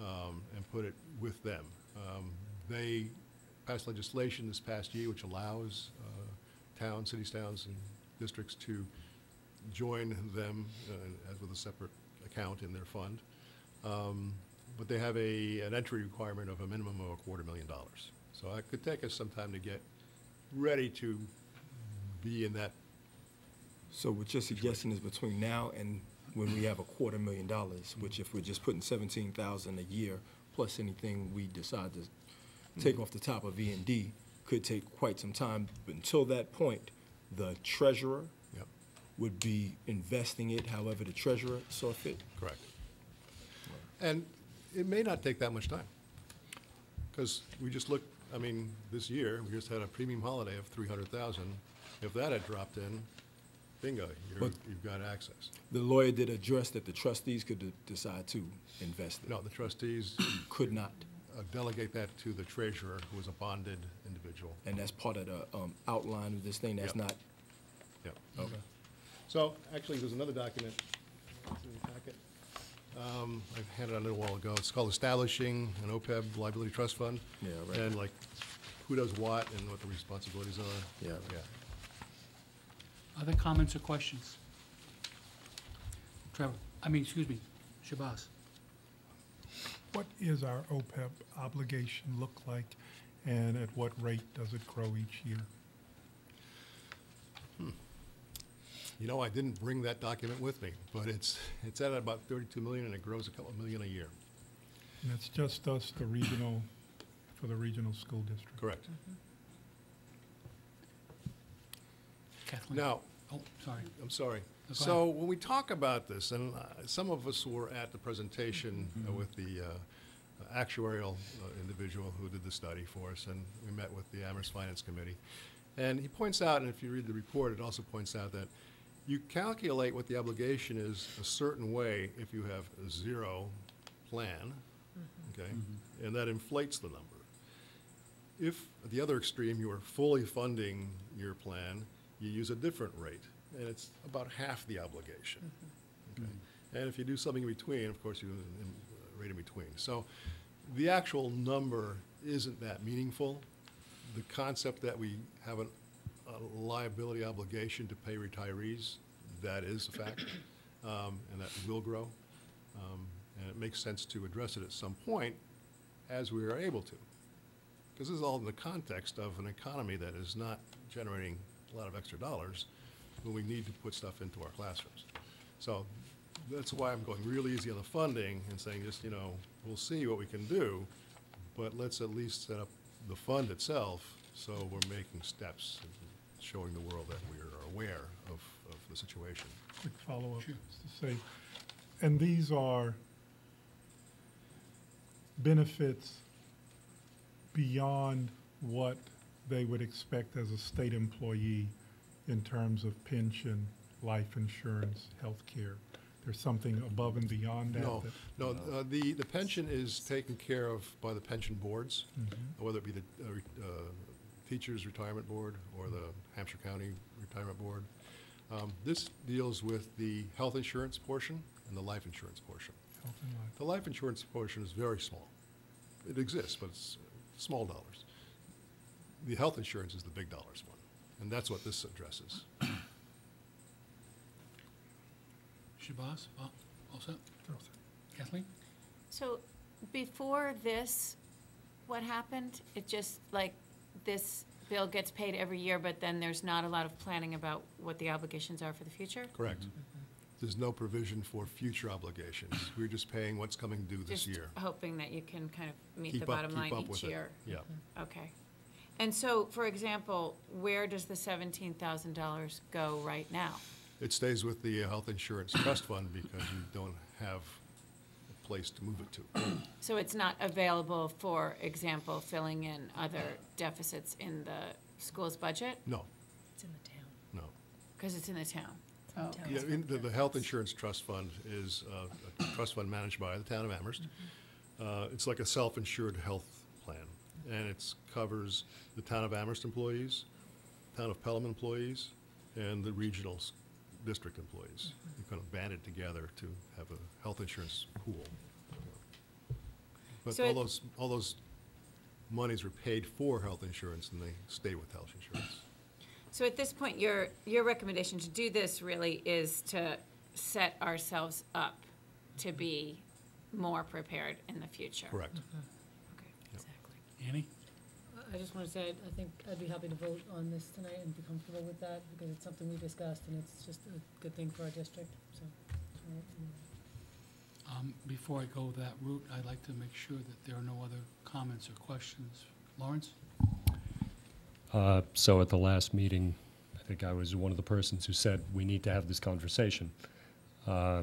um, and put it with them. Um, They passed legislation this past year which allows uh, towns, cities, towns, and districts to join them uh, as with a separate account in their fund. Um, But they have a, an entry requirement of a minimum of a quarter million dollars. So it could take us some time to get ready to be in that, So what you're suggesting is between now and when we have a quarter million dollars, which if we're just putting seventeen thousand a year, plus anything we decide to take off the top of E and D, could take quite some time. But until that point, the treasurer yep, would be investing it however the treasurer saw fit. correct. And it may not take that much time. Because we just looked, I mean, this year, we just had a premium holiday of three hundred thousand. If that had dropped in, bingo, you're, But- you've got access. The lawyer did address that the trustees could de- decide to invest it. No, the trustees Could not, uh, delegate that to the treasurer, who is a bonded individual. and that's part of the, um, outline of this thing, that's Yep. not, Yep. okay. So, actually, there's another document that's in the packet. Um, I handed out a little while ago. It's called Establishing an OPEB Liability Trust Fund. Yeah, right. And like, who does what and what the responsibilities are. Yeah. Yeah. Other comments or questions? Trevor, I mean, excuse me, Shabazz. What is our OPEB obligation look like, and at what rate does it grow each year? Hmm. You know, I didn't bring that document with me, but it's, it's at about thirty-two million and it grows a couple of million a year. And it's just us, the regional, for the regional school district? Correct. Mm-hmm. Kathleen? Now, Oh, sorry. I'm sorry. Go So when we talk about this, and uh, some of us were at the presentation uh, with the uh, actuarial uh, individual who did the study for us, and we met with the Amherst Finance Committee. And he points out, and if you read the report, it also points out that You calculate what the obligation is a certain way if you have a zero plan, okay? And that inflates the number. If, at the other extreme, you are fully funding your plan, you use a different rate, and it's about half the obligation. Okay? And if you do something in between, of course, you do a rate in between. So the actual number isn't that meaningful. The concept that we have an- a liability obligation to pay retirees, that is a fact, um, and that will grow. Um, And it makes sense to address it at some point as we are able to. Because this is all in the context of an economy that is not generating a lot of extra dollars when we need to put stuff into our classrooms. So that's why I'm going real easy on the funding and saying just, you know, we'll see what we can do, but let's at least set up the fund itself so we're making steps and showing the world that we are aware of, of the situation. Quick follow-up, is to say, and these are benefits beyond what they would expect as a state employee in terms of pension, life insurance, health care. There's something above and beyond that? No, that- no, uh, the, the pension is taken care of by the pension boards, whether it be the uh, re- uh, Teachers Retirement Board or the Hampshire County Retirement Board. Um, This deals with the health insurance portion and the life insurance portion. health and life. The life insurance portion is very small. It exists, but it's small dollars. The health insurance is the big dollars one, and that's what this addresses. Shabazz, all all set? Kathleen? So before this, what happened? It just, like, this bill gets paid every year, but then there's not a lot of planning about what the obligations are for the future? Correct. Mm-hmm. There's no provision for future obligations. We're just paying what's coming due this Just year. hoping that you can kind of meet Keep the up- bottom keep line up each with it. year? Yeah. Mm-hmm. Okay. And so, for example, where does the seventeen thousand dollars go right now? It stays with the uh, health insurance trust fund because you don't have a place to move it to. So it's not available, for example, filling in other deficits in the school's budget? No, It's in the town. no. Because it's in the town? Oh, Town. Yeah, in the, the health insurance trust fund is uh, a trust fund managed by the town of Amherst. Uh, It's like a self-insured health plan, and it covers the town of Amherst employees, town of Pelham employees, and the regional district employees. You kind of banded together to have a health insurance pool. But So all it- those, all those monies are paid for health insurance, and they stay with health insurance. So at this point, your, your recommendation to do this really is to set ourselves up to be more prepared in the future? Correct. Mm-hmm. Okay. Annie? I just want to say, I think I'd be happy to vote on this tonight and be comfortable with that, because it's something we discussed, and it's just a good thing for our district, so. Um, Before I go that route, I'd like to make sure that there are no other comments or questions. Lawrence? Uh, So at the last meeting, I think I was one of the persons who said, we need to have this conversation. Uh,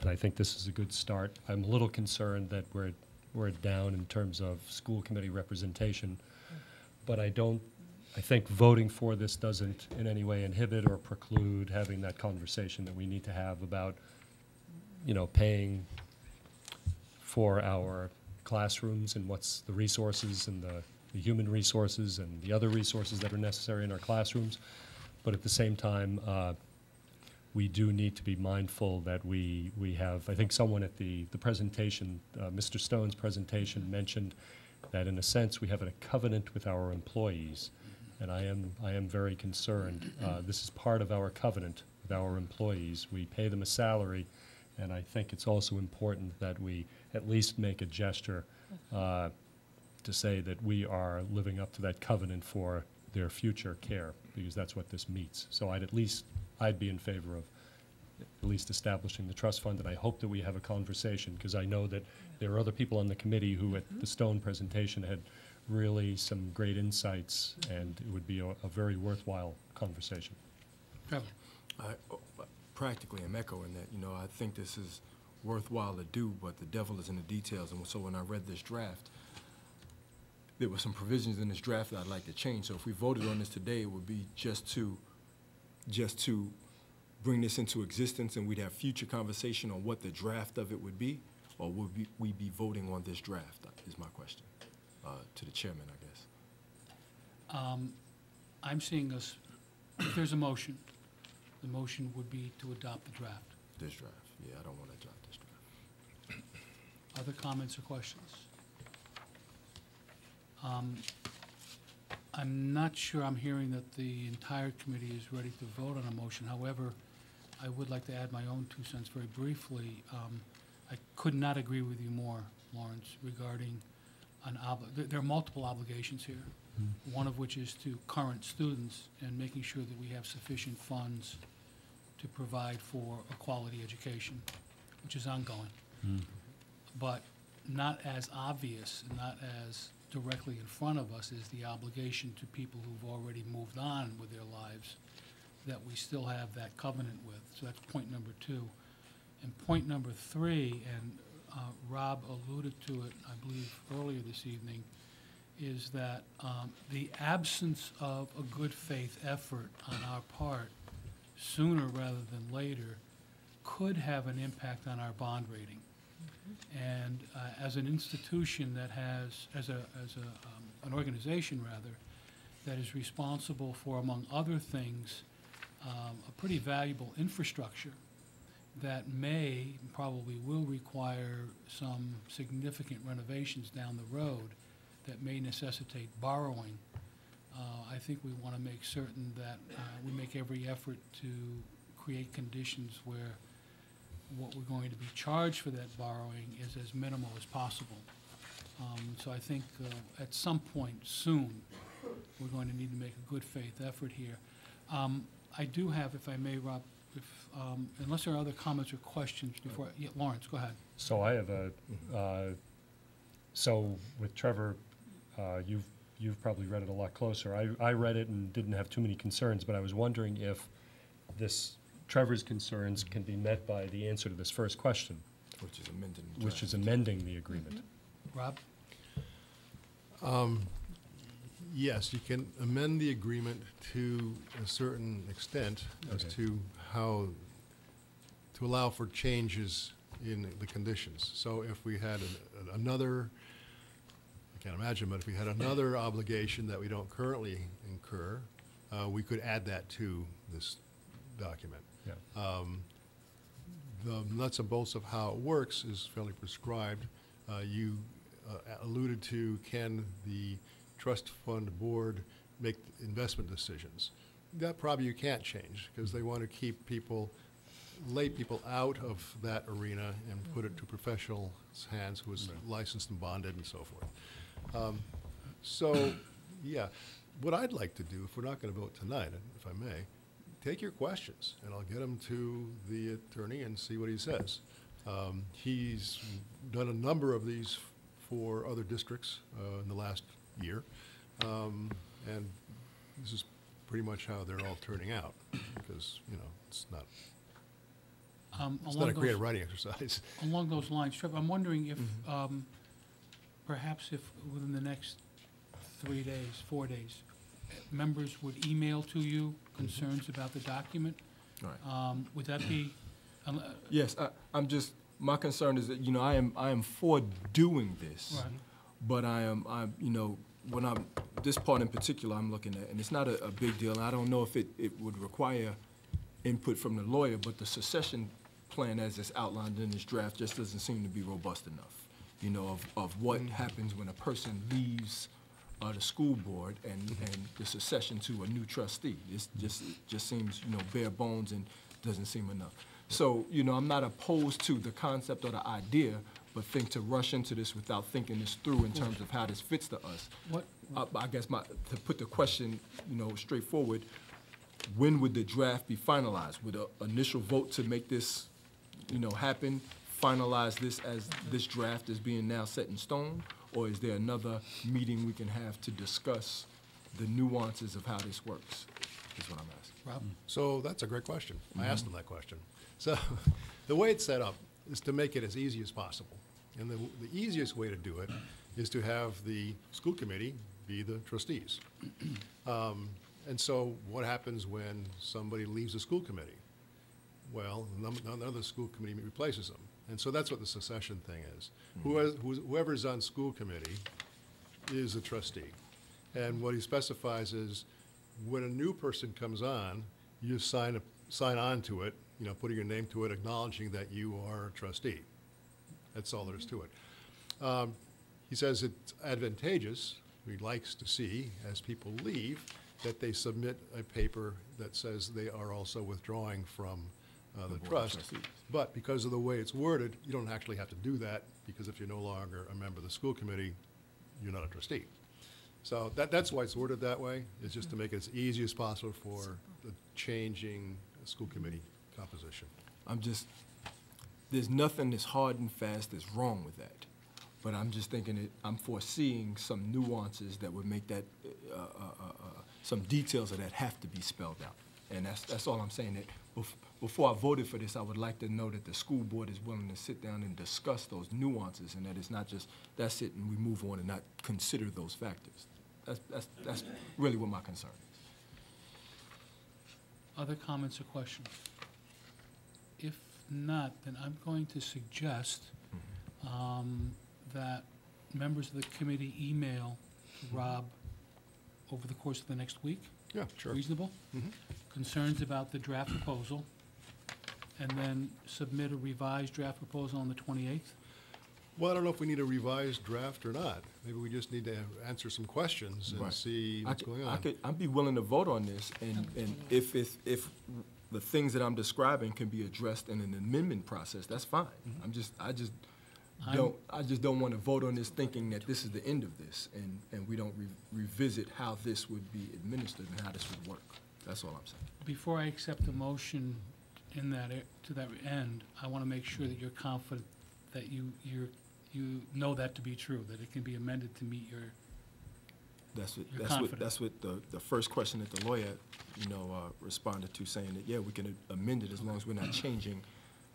And I think this is a good start. I'm a little concerned that we're, we're down in terms of school committee representation, but I don't, I think voting for this doesn't in any way inhibit or preclude having that conversation that we need to have about, you know, paying for our classrooms and what's the resources and the, the human resources and the other resources that are necessary in our classrooms. But at the same time, uh, we do need to be mindful that we, we have, I think someone at the, the presentation, uh, Mr. Stone's presentation mentioned that in a sense, we have a covenant with our employees. And I am, I am very concerned. Uh, This is part of our covenant with our employees. We pay them a salary, and I think it's also important that we at least make a gesture uh, to say that we are living up to that covenant for their future care, because that's what this meets. So I'd at least, I'd be in favor of at least establishing the trust fund, and I hope that we have a conversation, because I know that there are other people on the committee who, at the Stone presentation, had really some great insights, and it would be a, a very worthwhile conversation. Trevor? I oh, practically am echoing that, you know, I think this is worthwhile to do, but the devil is in the details. And so when I read this draft, there were some provisions in this draft that I'd like to change. So if we voted on this today, it would be just to, just to bring this into existence and we'd have future conversation on what the draft of it would be? Or would we, we be voting on this draft, is my question, uh, to the chairman, I guess. Um, I'm seeing us, if there's a motion, the motion would be to adopt the draft. This draft, yeah, I don't want to adopt this draft. Other comments or questions? Um, I'm not sure I'm hearing that the entire committee is ready to vote on a motion. However, I would like to add my own two cents very briefly. Um, I could not agree with you more, Lawrence, regarding an obli, there, there are multiple obligations here. One of which is to current students and making sure that we have sufficient funds to provide for a quality education, which is ongoing but not as obvious, and not as directly in front of us is the obligation to people who've already moved on with their lives, that we still have that covenant with. So that's point number two. And point number three, and uh, Rob alluded to it, I believe, earlier this evening, is that um, the absence of a good faith effort on our part, sooner rather than later, could have an impact on our bond rating. And uh, as an institution that has, as a, as a, um, an organization rather, that is responsible for, among other things, um, a pretty valuable infrastructure that may, probably will require some significant renovations down the road that may necessitate borrowing. Uh, I think we want to make certain that uh, we make every effort to create conditions where what we're going to be charged for that borrowing is as minimal as possible. Um, So I think uh, at some point soon, we're going to need to make a good faith effort here. Um, I do have, if I may, Rob, if, um, unless there are other comments or questions before, yeah, Lawrence, go ahead. So I have a, uh, so with Trevor, uh, you've, you've probably read it a lot closer. I, I read it and didn't have too many concerns, but I was wondering if this, Trevor's concerns can be met by the answer to this first question, Which is amending the which draft. is amending the agreement. Rob? Yes, you can amend the agreement to a certain extent as Okay. to how, to allow for changes in the conditions. So if we had an- another, I can't imagine, but if we had another obligation that we don't currently incur, uh, we could add that to this document. Yeah. The nuts and bolts of how it works is fairly prescribed. Uh, You uh, alluded to, can the trust fund board make investment decisions? That probably you can't change, because they want to keep people, lay people out of that arena and put it to professionals' hands who is licensed and bonded and so forth. Um, So, yeah, what I'd like to do, if we're not going to vote tonight, if I may, take your questions, and I'll get them to the attorney and see what he says. Um, He's done a number of these for other districts uh, in the last year, um, and this is pretty much how they're all turning out, because, you know, it's not, Um, it's not a those- creative writing exercise. Along those lines, Trevor, I'm wondering if, um, perhaps if within the next three days, four days, members would email to you concerns about the document? All right. Um, Would that be, um, uh, Yes, I, I'm just, my concern is that, you know, I am, I am for doing this. Right. But I am, I'm, you know, when I'm, this part in particular I'm looking at, and it's not a, a big deal, and I don't know if it, it would require input from the lawyer, but the secession plan as it's outlined in this draft just doesn't seem to be robust enough. You know, of, of what happens when a person leaves, uh, the school board and, and the succession to a new trustee. This just, just seems, you know, bare bones and doesn't seem enough. So, you know, I'm not opposed to the concept or the idea, but think to rush into this without thinking this through in terms of how this fits to us. what, Uh, I guess my, to put the question, you know, straightforward, when would the draft be finalized? Would an initial vote to make this, you know, happen, finalize this as this draft is being now set in stone? Or is there another meeting we can have to discuss the nuances of how this works, is what I'm asking. Rob? So that's a great question. I asked him that question. So the way it's set up is to make it as easy as possible. And the, the easiest way to do it is to have the school committee be the trustees. Um, And so what happens when somebody leaves the school committee? well, none, none of the school committee replaces them. And so that's what the secession thing is. Whoever, whoever's on school committee is a trustee. And what he specifies is, when a new person comes on, you sign, a- sign on to it, you know, putting your name to it, acknowledging that you are a trustee. That's all there is to it. Um, He says it's advantageous, he likes to see, as people leave, that they submit a paper that says they are also withdrawing from uh, the trust. But because of the way it's worded, you don't actually have to do that, because if you're no longer a member of the school committee, you're not a trustee. So that, that's why it's worded that way, is just to make it as easy as possible for the changing school committee composition. I'm just, there's nothing that's hard and fast that's wrong with that. But I'm just thinking that, I'm foreseeing some nuances that would make that, uh, uh, uh, uh, some details of that have to be spelled out. And that's, that's all I'm saying, that before I voted for this, I would like to know that the school board is willing to sit down and discuss those nuances, and that it's not just, that's it, and we move on and not consider those factors. That's, that's, that's really what my concern is. Other comments or questions? If not, then I'm going to suggest um, that members of the committee email Rob over the course of the next week. Yeah, sure. Reasonable? Mhm. Concerns about the draft proposal, and then submit a revised draft proposal on the 28th. Well, I don't know if we need a revised draft or not. Maybe we just need to answer some questions and Right. see I what's could- going I on. could, I'd be willing to vote on this, and, and if, if, if the things that I'm describing can be addressed in an amendment process, that's fine. Mm-hmm. I'm just, I just I'm- don't, I just don't want to vote on this thinking that this is the end of this, and, and we don't re- revisit how this would be administered and how this would work. That's all I'm saying. Before I accept the motion in that, to that end, I want to make sure that you're confident that you, you're, you know that to be true, that it can be amended to meet your, That's what, You're that's what, confident. that's what the, the first question that the lawyer, you know, uh, responded to, saying that, yeah, we can amend it as long as we're not changing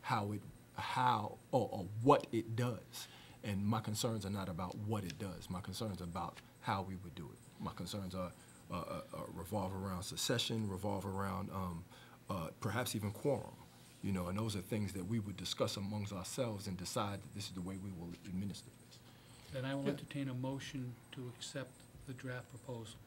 how it, how, or, or what it does. And my concerns are not about what it does, my concerns are about how we would do it. My concerns are, uh, uh, uh, revolve around secession, revolve around, um, uh, perhaps even quorum. You know, and those are things that we would discuss amongst ourselves and decide that this is the way we will administer this. then I will Yeah. entertain a motion to accept the draft proposal.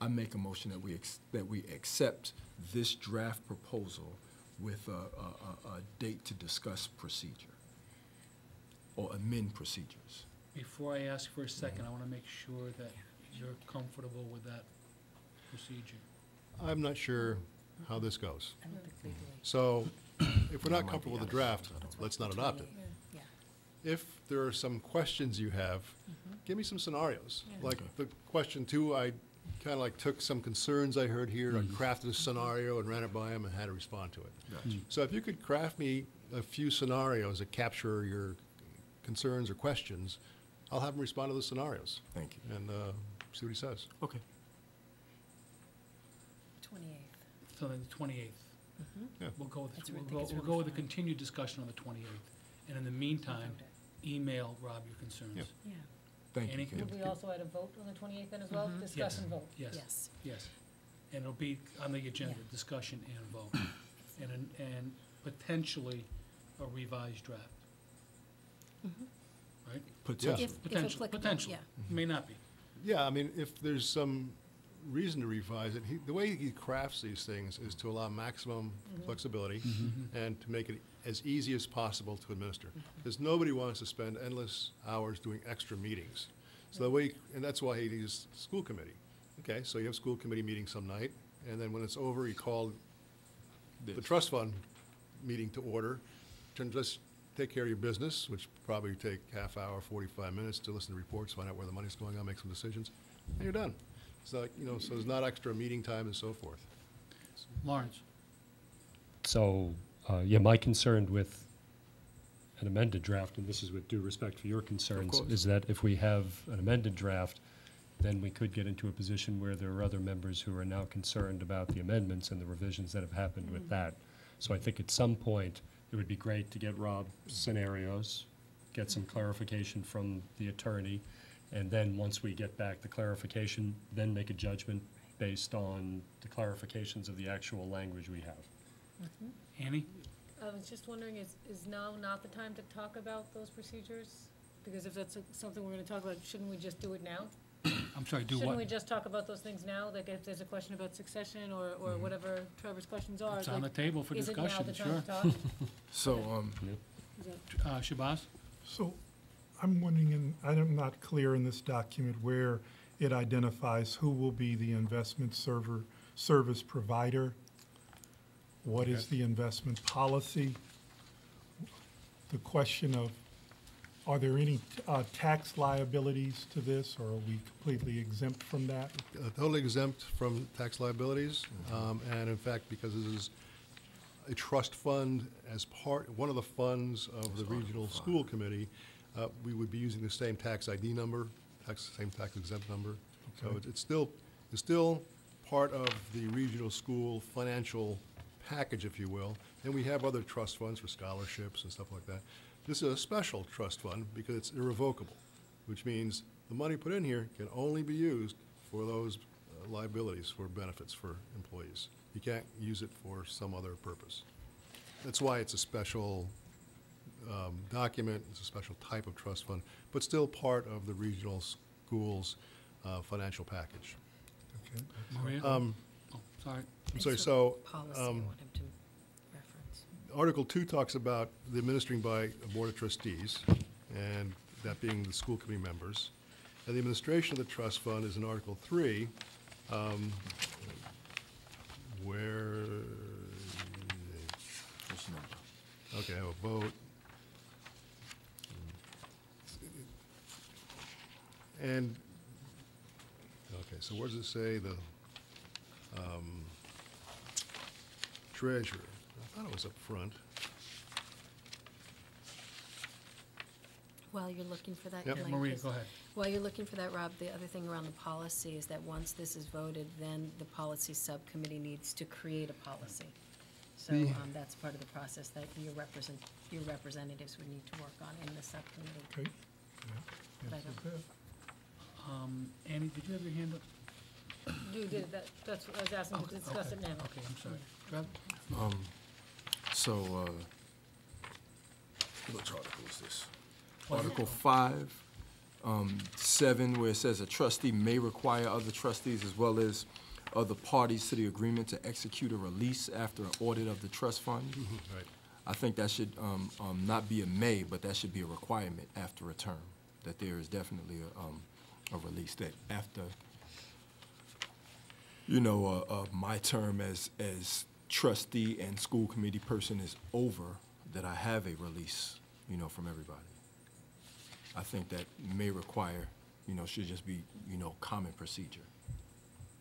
I make a motion that we, ex- that we accept this draft proposal with a, a, a, a date to discuss procedure or amend procedures. Before I ask for a second, I want to make sure that you're comfortable with that procedure. I'm not sure how this goes. I don't think legally. So if we're not comfortable with the draft, bounds, I don't let's not adopt it. Yeah. If there are some questions you have, give me some scenarios. Like the question two, I kind of like took some concerns I heard here, I crafted a scenario and ran it by him and had to respond to it. So if you could craft me a few scenarios that capture your concerns or questions, I'll have him respond to those scenarios Thank you. and uh, see what he says. Okay. Twenty-eighth. So then the twenty-eighth. Yeah. We'll go with, That's we'll what I think go, is we'll really go with the fine. continued discussion on the twenty-eighth. And in the meantime, email Rob your concerns. Yep. Yeah, Thank you. Any- Ken. Would we also add a vote on the twenty-eighth then as well? Mhm. Discuss Yes. and vote. Yes, yes. yes. And it'll be on the agenda, Yeah. discussion and vote. And, an- and potentially a revised draft. Right? Potentially. If, if Potentially, applicable, potentially. yeah. May not be. Yeah, I mean, if there's some reason to revise it, he, the way he crafts these things is to allow maximum mm-hmm. flexibility mm-hmm. and to make it as easy as possible to administer. Mm-hmm. Because nobody wants to spend endless hours doing extra meetings. So the way, and that's why he uses school committee. Okay, so you have school committee meeting some night, and then when it's over, you call the trust fund meeting to order, to just take care of your business, which probably take half hour, forty-five minutes to listen to reports, find out where the money's going on, make some decisions, and you're done. So, you know, so there's not extra meeting time and so forth. Lawrence? So, uh, yeah, my concern with an amended draft, and this is with due respect for your concerns, is that if we have an amended draft, then we could get into a position where there are other members who are now concerned about the amendments and the revisions that have happened with that. So I think at some point, it would be great to get Rob scenarios, get some clarification from the attorney, and then, once we get back the clarification, then make a judgment based on the clarifications of the actual language we have. Mm-hmm. Annie? I was just wondering, is, is now not the time to talk about those procedures? Because if that's something we're gonna talk about, shouldn't we just do it now? I'm sorry, do Shouldn't we what? just talk about those things now, like if there's a question about succession or, or whatever Trevor's questions are? It's on the like, table for Is it now discussion, the sure. time to talk? So, um, Is that- Uh, Shabazz? So I'm wondering, and I'm not clear in this document where it identifies who will be the investment server, service provider. What is the investment policy? The question of, are there any uh, tax liabilities to this, or are we completely exempt from that? Uh, Totally exempt from tax liabilities, um, and in fact, because this is a trust fund as part, one of the funds of the regional school committee, uh, we would be using the same tax ID number, tax, same tax exempt number. So Okay. it's- it's still, it's still part of the regional school financial package, if you will. And we have other trust funds for scholarships and stuff like that. This is a special trust fund because it's irrevocable, which means the money put in here can only be used for those uh, liabilities, for benefits for employees. You can't use it for some other purpose. That's why it's a special um, document, it's a special type of trust fund, but still part of the regional schools' uh, financial package. Okay. Maria? Um, Oh, sorry. I'm sorry, It's so, um, Article two talks about the administering by a board of trustees, and that being the school committee members. And the administration of the trust fund is in Article three, um, where, what's the number? okay, I have a vote. And, okay, so where does it say the, um, treasurer? I thought it was up front. While you're looking for that, Yep. can Maria, just- go ahead. While you're looking for that, Rob, the other thing around the policy is that once this is voted, then the policy subcommittee needs to create a policy. So The- um, that's part of the process that your represent, your representatives would need to work on in the subcommittee. Okay. But I Yeah, don't- answers. Um, Annie, did you have your hand up? You did, that, that's, what I was asking to Okay, discuss okay, it now. Okay, I'm sorry. Trev? Um, so, uh, which article is this? Article five, um, seven, where it says a trustee may require other trustees as well as other parties to the agreement to execute a release after an audit of the trust fund. Right. I think that should, um, um, not be a may, but that should be a requirement after a term, that there is definitely a, um, a release that after, you know, uh, uh, my term as, as trustee and school committee person is over, that I have a release, you know, from everybody. I think that may require, you know, should just be, you know, common procedure.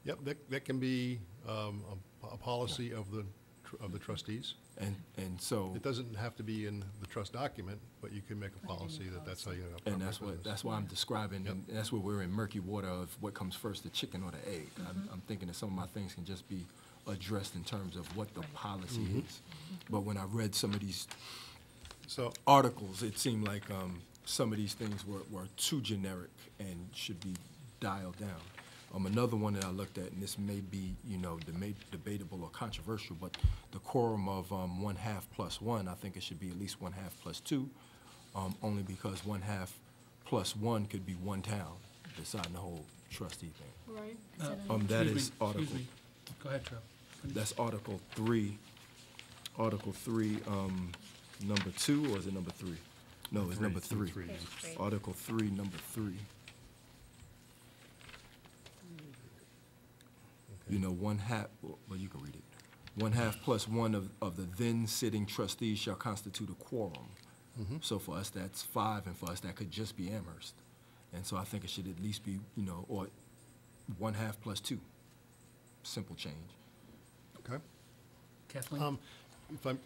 Yep, that, that can be um, a, a policy of the, tr- of the trustees. And, and so, It doesn't have to be in the trust document, but you can make a policy that that's how you're gonna. and that's what, that's why I'm describing, and that's where we're in murky water of what comes first, the chicken or the egg. I'm, I'm thinking that some of my things can just be addressed in terms of what the policy is. But when I read some of these So, articles, it seemed like um, some of these things were, were too generic and should be dialed down. Um, another one that I looked at, and this may be, you know, dema- debatable or controversial, but the quorum of um, one half plus one, I think it should be at least one half plus two, um, only because one half plus one could be one town deciding the whole trustee thing. Right. Uh, Um, that excuse is me, article, Excuse me. Go ahead, Trev. Finish. that's Article three, Article three, um, number two, or is it number three? No, it's number three. Three. Three. Article three, number three. You know, one half, well, you can read it. One half plus one of, of the then sitting trustees shall constitute a quorum. So for us, that's five, and for us, that could just be Amherst. And so I think it should at least be, you know, or one half plus two. Simple change. Okay. Kathleen? Um, If I'm,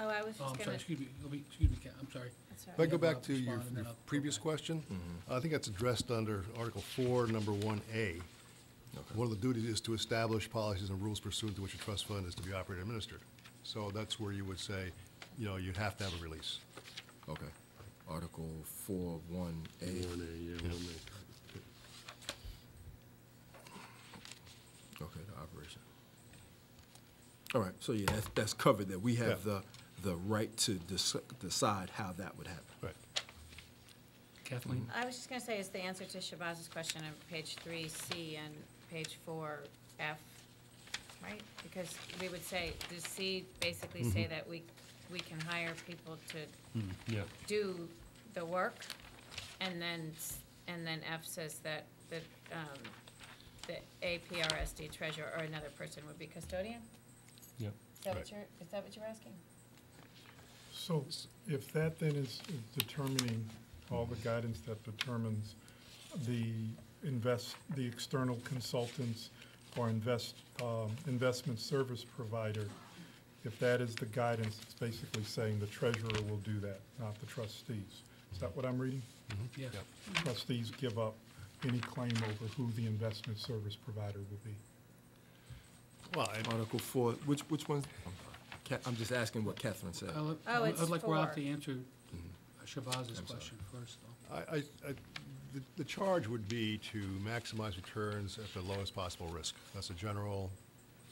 Oh, I was Oh, just I'm sorry, gonna, excuse me, Let me- excuse me, Kath, I'm sorry. that's all if I right. go back to your respond, and then your I'll go previous back. question, I think that's addressed under Article four, number one A. One of the duties is to establish policies and rules pursuant to which a trust fund is to be operated and administered. So that's where you would say, you know, you'd have to have a release. Okay. Article four, one A. Okay, the operation. All right, so yeah, that's, that's covered, that we have Yeah. the, the right to dec- decide how that would happen. Right. Kathleen? I was just gonna say, is the answer to Shabazz's question on page three C and page four F, right? Because we would say, does C basically Mm-hmm. say that we, we can hire people to Yeah. do the work? And then, s- and then F says that, that, um, the APRSD treasurer or another person would be custodian? Yeah. Is that what you're, is that what you're asking? So if that then is is determining, all the guidance that determines the invest, the external consultants or invest, um, investment service provider, if that is the guidance, it's basically saying the treasurer will do that, not the trustees. Is that what I'm reading? Yes. Trustees give up any claim over who the investment service provider will be. Well, and Article four, which, which one's, I'm. Ca- I'm just asking what Catherine said. I'll- Oh, I'd it's I'd like Rob four. to answer Shabazz's question first, though. I, I, I- the, the charge would be to maximize returns at the lowest possible risk. That's a general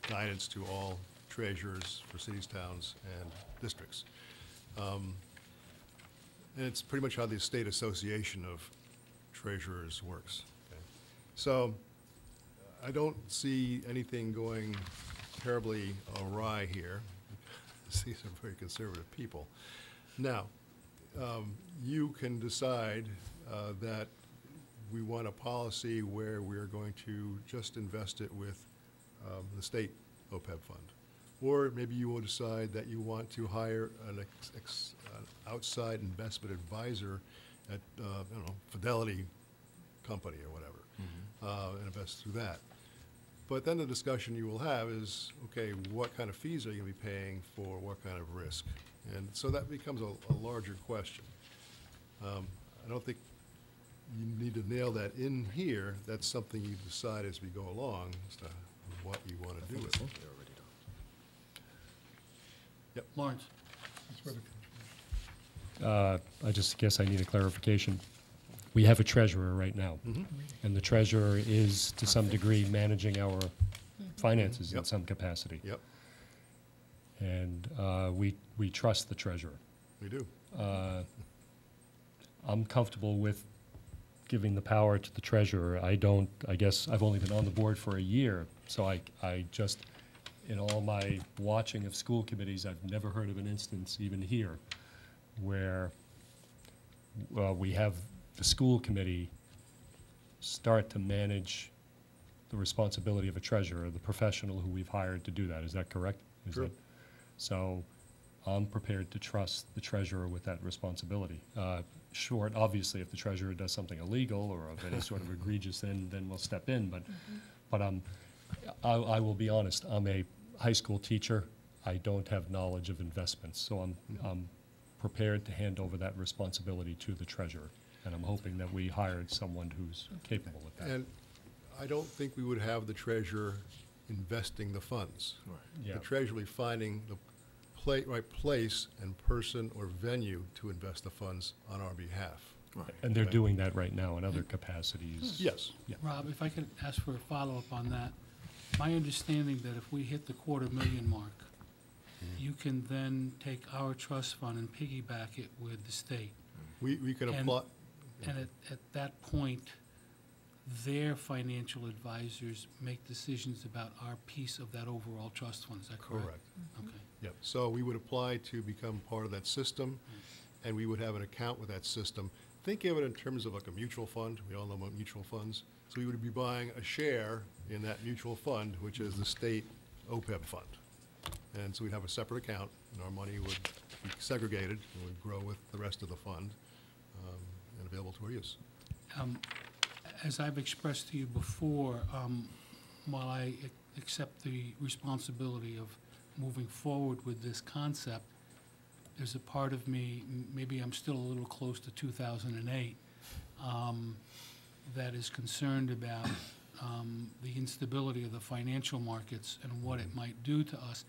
guidance to all treasurers for cities, towns, and districts. Um, And it's pretty much how the state association of treasurers works. okay? So I don't see anything going terribly awry here. These are very conservative people. Now, um, you can decide uh, that we want a policy where we're going to just invest it with um, the state OPEB fund. Or maybe you will decide that you want to hire an ex- ex- an outside investment advisor at, uh, I don't know, Fidelity Company or whatever, uh, and invest through that. But then the discussion you will have is, okay, what kind of fees are you going to be paying for what kind of risk? And so that becomes a, a larger question. Um, I don't think you need to nail that in here. That's something you decide as we go along as to what you want to do with it. Yep. Lawrence? That's where Uh, I just guess I need a clarification. We have a treasurer right now, and the treasurer is, to some degree, managing our finances in Yep. some capacity. Yep, And uh, we, we trust the treasurer. we do. Uh, I'm comfortable with giving the power to the treasurer. I don't, I guess, I've only been on the board for a year, so I, I just, in all my watching of school committees, I've never heard of an instance, even here, where uh, we have the school committee start to manage the responsibility of a treasurer, the professional who we've hired to do that. Is that correct? Is True. that- So I'm prepared to trust the treasurer with that responsibility. Uh, Short, obviously, if the treasurer does something illegal or of any sort of egregious, then, then we'll step in. But, but I'm, I, I will be honest, I'm a high school teacher. I don't have knowledge of investments, so I'm, I'm prepared to hand over that responsibility to the treasurer. And I'm hoping that we hired someone who's capable of that. And I don't think we would have the treasurer investing the funds. Yeah. The treasurer will be finding the pla- right place and person or venue to invest the funds on our behalf. Right. And they're doing that right now in other capacities. Hmm. Yes. Yeah. Rob, if I could ask for a follow-up on that. My understanding that if we hit the quarter million mark, mm-hmm. you can then take our trust fund and piggyback it with the state. We, we can And- apply, And at, at that point, their financial advisors make decisions about our piece of that overall trust fund, is that correct? correct. Okay. Yep, so we would apply to become part of that system, and we would have an account with that system. Think of it in terms of like a mutual fund, we all know about mutual funds. So we would be buying a share in that mutual fund, which is the state OPEB fund. And so we'd have a separate account, and our money would be segregated, and would grow with the rest of the fund, um, and available to our use. Um, As I've expressed to you before, um, while I accept the responsibility of moving forward with this concept, there's a part of me, maybe I'm still a little close to 2008, um, that is concerned about um, the instability of the financial markets and what it might do to us.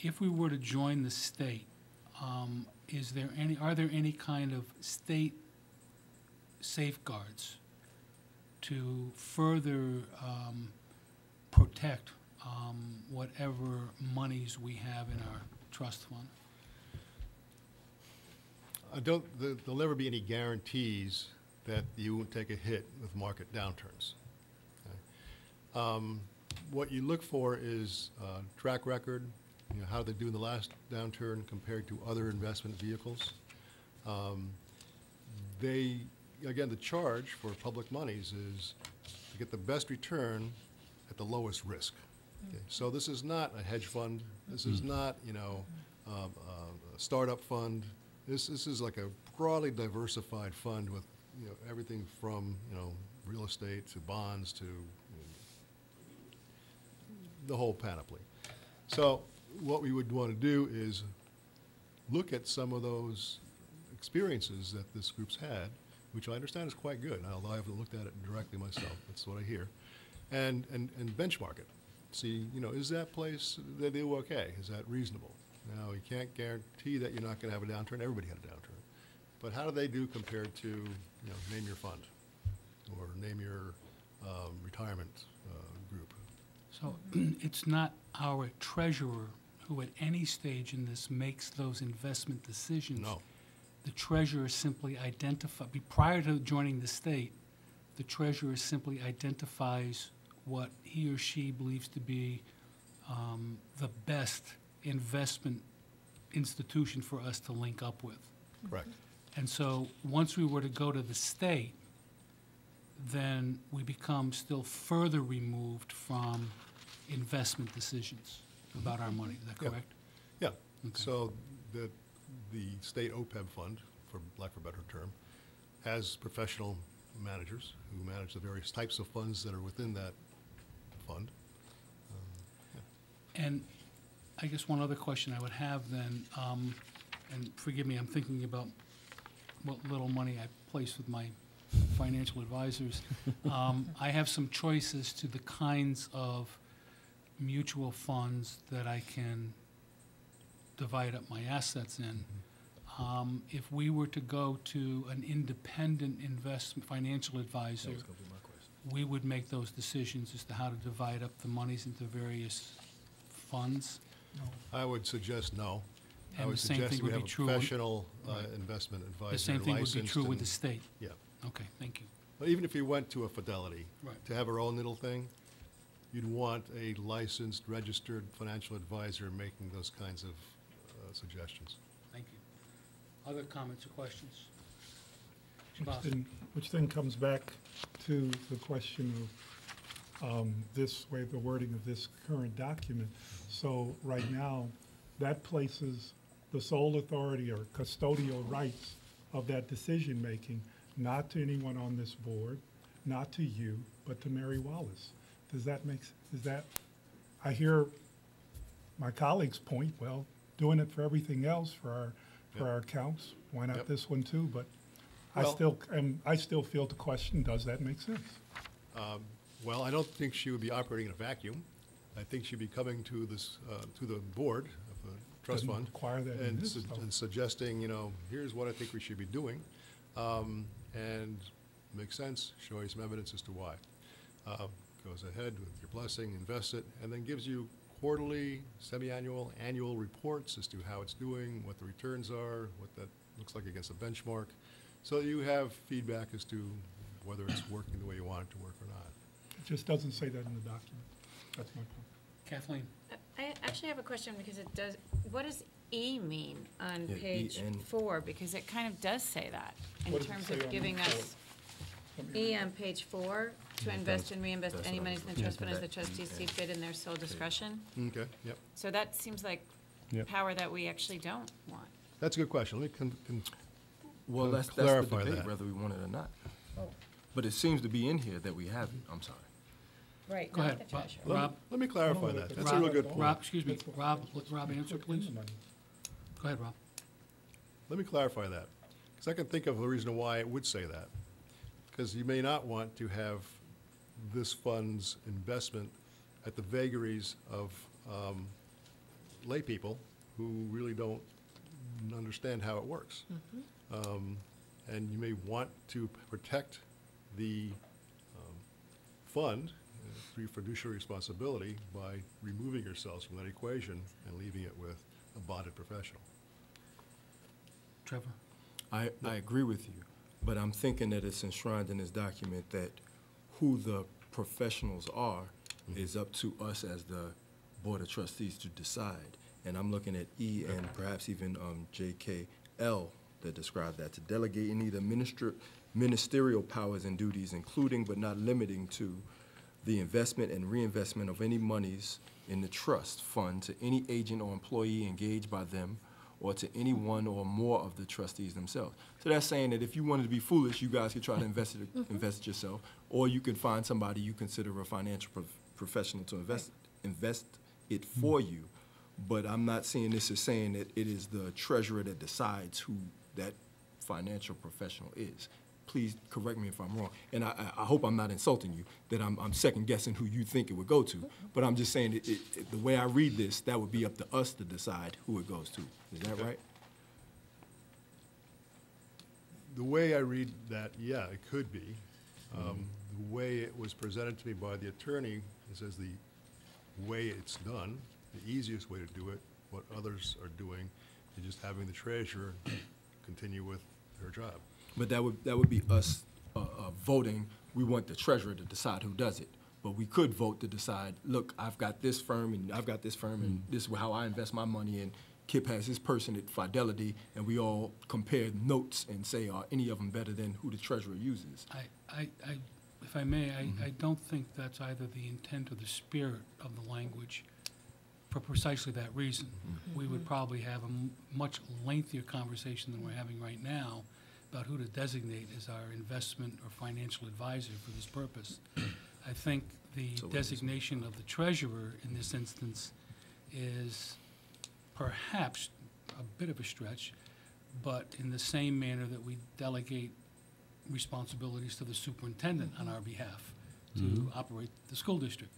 If we were to join the state, um, is there any, are there any kind of state safeguards to further um, protect um, whatever monies we have in our trust fund. I don't, there- there'll never be any guarantees that you won't take a hit with market downturns. okay? Um, What you look for is uh, track record, you know, how they do in the last downturn compared to other investment vehicles. Um, They, again, the charge for public monies is to get the best return at the lowest risk. Okay, So this is not a hedge fund, this is not, you know, um, uh, a startup fund. This, this is like a broadly diversified fund with, you know, everything from, you know, real estate to bonds to you know, the whole panoply. So what we would want to do is look at some of those experiences that this group's had, which I understand is quite good, although I haven't looked at it directly myself, that's what I hear, and, and, and benchmark it. See, you know, is that place, they do okay, is that reasonable? Now, you can't guarantee that you're not gonna have a downturn, everybody had a downturn. But how do they do compared to, you know, name your fund, or name your, um, retirement, uh, group? So it's not our treasurer who at any stage in this makes those investment decisions. No. The treasurer simply identify, be- prior to joining the state, the treasurer simply identifies what he or she believes to be um, the best investment institution for us to link up with. Correct. And so, once we were to go to the state, then we become still further removed from investment decisions about our money. Is that Yeah. correct? Yeah, Okay. so the, the state OPEB fund, for lack of a better term, has professional managers who manage the various types of funds that are within that fund. And I guess one other question I would have then, um, and forgive me, I'm thinking about what little money I place with my financial advisors. Um, I have some choices to the kinds of mutual funds that I can divide up my assets in. Um, If we were to go to an independent investment, financial advisor, That was gonna be my question. we would make those decisions as to how to divide up the monies into various funds. I would suggest no. I And would the same suggest thing we would have be a true with- professional uh, Right. investment advisor The same thing would be licensed true with the and- state. Yeah. Okay, thank you. But even if you went to a Fidelity Right. to have our own little thing, you'd want a licensed, registered financial advisor making those kinds of suggestions. Thank you. Other comments or questions? Which then, which then comes back to the question of um, this way, the wording of this current document. So right now, that places the sole authority or custodial rights of that decision-making not to anyone on this board, not to you, but to Mary Wallace. Does that make, s- is that, I hear my colleagues point, well, doing it for everything else, for our, for Yep. our accounts, why not Yep. this one too? But I still, um, I still feel the question, does that make sense? Well, I don't think she would be operating in a vacuum. I think she'd be coming to this, uh, to the board of the trust Doesn't fund. and su-. And suggesting, you know, here's what I think we should be doing. um, And makes sense, showing some evidence as to why. Uh, Goes ahead with your blessing, invests it, and then gives you quarterly, semi-annual, annual reports as to how it's doing, what the returns are, what that looks like against a benchmark. So you have feedback as to whether it's working the way you want it to work or not. It just doesn't say that in the document. That's my point. Kathleen? I actually have a question because it does, what does E mean on Yeah, page EN. four? Because it kind of does say that in What terms of giving us, E on page four, to invest and reinvest that's any what I monies in the looking trust fund as the trustees see fit in their sole discretion. Okay, yep. So that seems like Yep. power that we actually don't want. That's a good question. Let me con- con- Well, Cl- that's, that's the clarify debate, that. whether we want it or not. Oh. But it seems to be in here that we have it, I'm sorry. Right, Go not ahead, the Bob. treasurer. Let me- Rob? Let me clarify that. if That's a real good Rob- point. Rob, excuse me, Rob, let Rob answer, please. Go ahead, Rob. Let me clarify that, because I can think of a reason why it would say that. Because you may not want to have this fund's investment at the vagaries of um, laypeople who really don't understand how it works. Um, And you may want to protect the um, fund through fiduciary responsibility by removing yourselves from that equation and leaving it with a bonded professional. Trevor? I, I agree with you, but I'm thinking that it's enshrined in this document that who the professionals are is up to us as the Board of Trustees to decide. And I'm looking at E and perhaps even um, JKL that describe that, to delegate any of the minister, ministerial powers and duties, including but not limiting to the investment and reinvestment of any monies in the trust fund to any agent or employee engaged by them or to any one or more of the trustees themselves. So that's saying that if you wanted to be foolish, you guys could try to invest it, invest it yourself, or you can find somebody you consider a financial prof- professional to invest, invest it for you. But I'm not seeing this as saying that it is the treasurer that decides who that financial professional is. Please correct me if I'm wrong, and I, I, hope I'm not insulting you, that I'm, I'm second guessing who you think it would go to. But I'm just saying, it, it, the way I read this, that would be up to us to decide who it goes to. Is that right? The way I read that, yeah, it could be. Um, The way it was presented to me by the attorney, it says the way it's done, the easiest way to do it, what others are doing, is just having the treasurer continue with her job. But that would, that would be us, uh, uh, voting, we want the treasurer to decide who does it. But we could vote to decide, look, I've got this firm and I've got this firm and this is how I invest my money and Kip has his person at Fidelity and we all compare notes and say, are any of them better than who the treasurer uses? I, I, I, if I may, I, mm-hmm. I don't think that's either the intent or the spirit of the language for precisely that reason. Mm-hmm. We would mm-hmm. probably have a m- much lengthier conversation than we're having right now about who to designate as our investment or financial advisor for this purpose. I think the So what is it? designation of the treasurer in this instance is perhaps a bit of a stretch, but in the same manner that we delegate responsibilities to the superintendent on our behalf to operate the school district.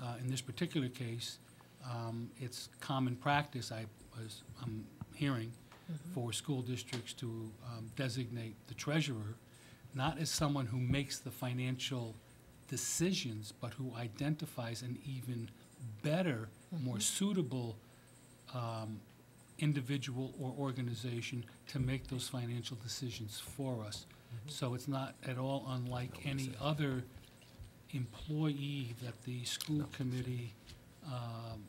Uh, In this particular case, um, it's common practice, I was, I'm hearing, for school districts to um, designate the treasurer, not as someone who makes the financial decisions, but who identifies an even better, more suitable um, individual or organization to make those financial decisions for us. So it's not at all unlike any other employee that the school committee um,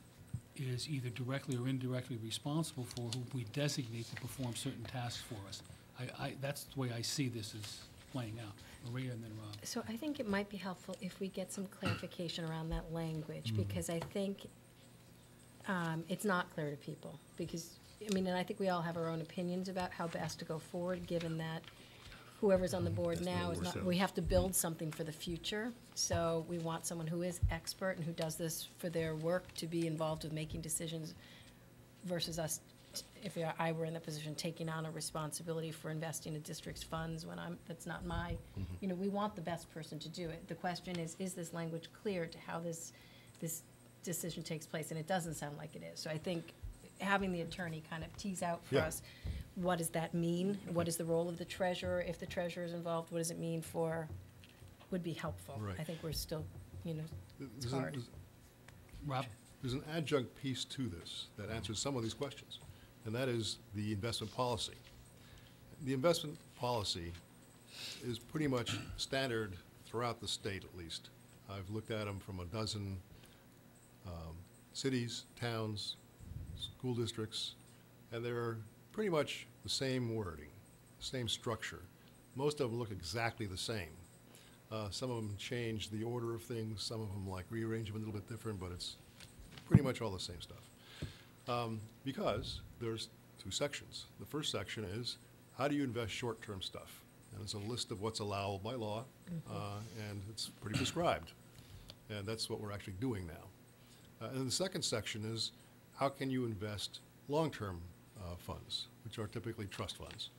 is either directly or indirectly responsible for, who we designate to perform certain tasks for us. I, I, that's the way I see this as playing out. Maria and then Rob. So I think it might be helpful if we get some clarification around that language, because I think um, it's not clear to people, because, I mean, and I think we all have our own opinions about how best to go forward, given that whoever's on the board now is not, we have to build something for the future. So we want someone who is expert and who does this for their work to be involved with making decisions versus us, t- if I were in that position, taking on a responsibility for investing in district's funds when I'm, that's not my, you know, we want the best person to do it. The question is, is this language clear to how this, this decision takes place? And it doesn't sound like it is. So I think having the attorney kind of tease out for Yeah. us, what does that mean? What is the role of the treasurer? If the treasurer is involved, what does it mean for, would be helpful. Right. I think we're still, you know, it's There's an- hard. there's- Rob? There's an adjunct piece to this that answers some of these questions, and that is the investment policy. The investment policy is pretty much standard throughout the state, at least. I've looked at them from a dozen um, cities, towns, school districts, and they're pretty much the same wording, same structure. Most of them look exactly the same. Uh, Some of them change the order of things, some of them like rearrange them a little bit different, but it's pretty much all the same stuff. Um, Because there's two sections. The first section is, how do you invest short-term stuff? And it's a list of what's allowable by law, uh, and it's pretty prescribed. And that's what we're actually doing now. Uh, And the second section is, how can you invest long-term uh, funds, which are typically trust funds,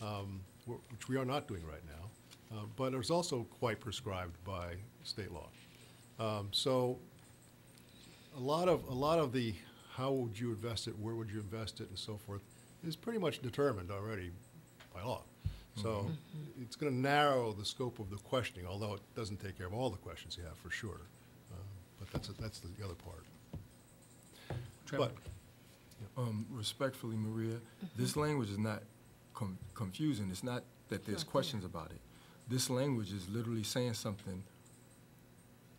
um, which we are not doing right now, uh, but is also quite prescribed by state law. Um, So a lot of, a lot of the how would you invest it, where would you invest it, and so forth, is pretty much determined already by law. So it's going to narrow the scope of the questioning, although it doesn't take care of all the questions you have, for sure. But that's, that's the other part. Trevor? But, Um, respectfully, Maria, this language is not com- confusing. It's not that there's questions about it. This language is literally saying something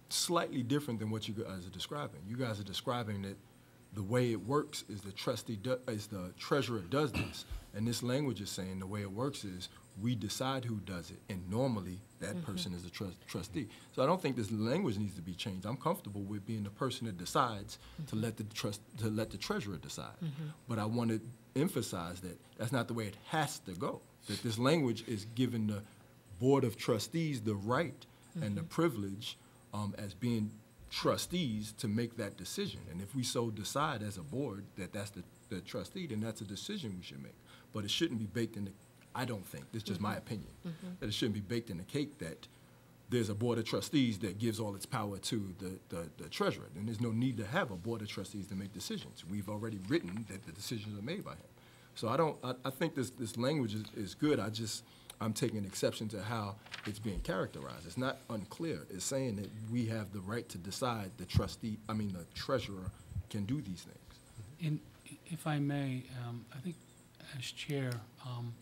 slightly different than what you guys are describing. You guys are describing that the way it works is the trustee, do- is the treasurer does this. And this language is saying the way it works is we decide who does it, and normally that mm-hmm. person is the trust, trustee. So I don't think this language needs to be changed. I'm comfortable with being the person that decides to mm-hmm. let the trust, to let the treasurer decide. Mm-hmm. But I want to emphasize that that's not the way it has to go. That this language is giving the board of trustees the right and the privilege um, as being trustees to make that decision. And if we so decide as a board that that's the, the trustee, then that's a decision we should make. But it shouldn't be baked in the, I don't think, this is just my opinion, that it shouldn't be baked in the cake that there's a board of trustees that gives all its power to the, the, the treasurer. And there's no need to have a board of trustees to make decisions. We've already written that the decisions are made by him. So I don't, I, I think this, this language is, is good. I just, I'm taking an exception to how it's being characterized. It's not unclear. It's saying that we have the right to decide the trustee, I mean, the treasurer can do these things. In, if I may, um, I think as chair, um,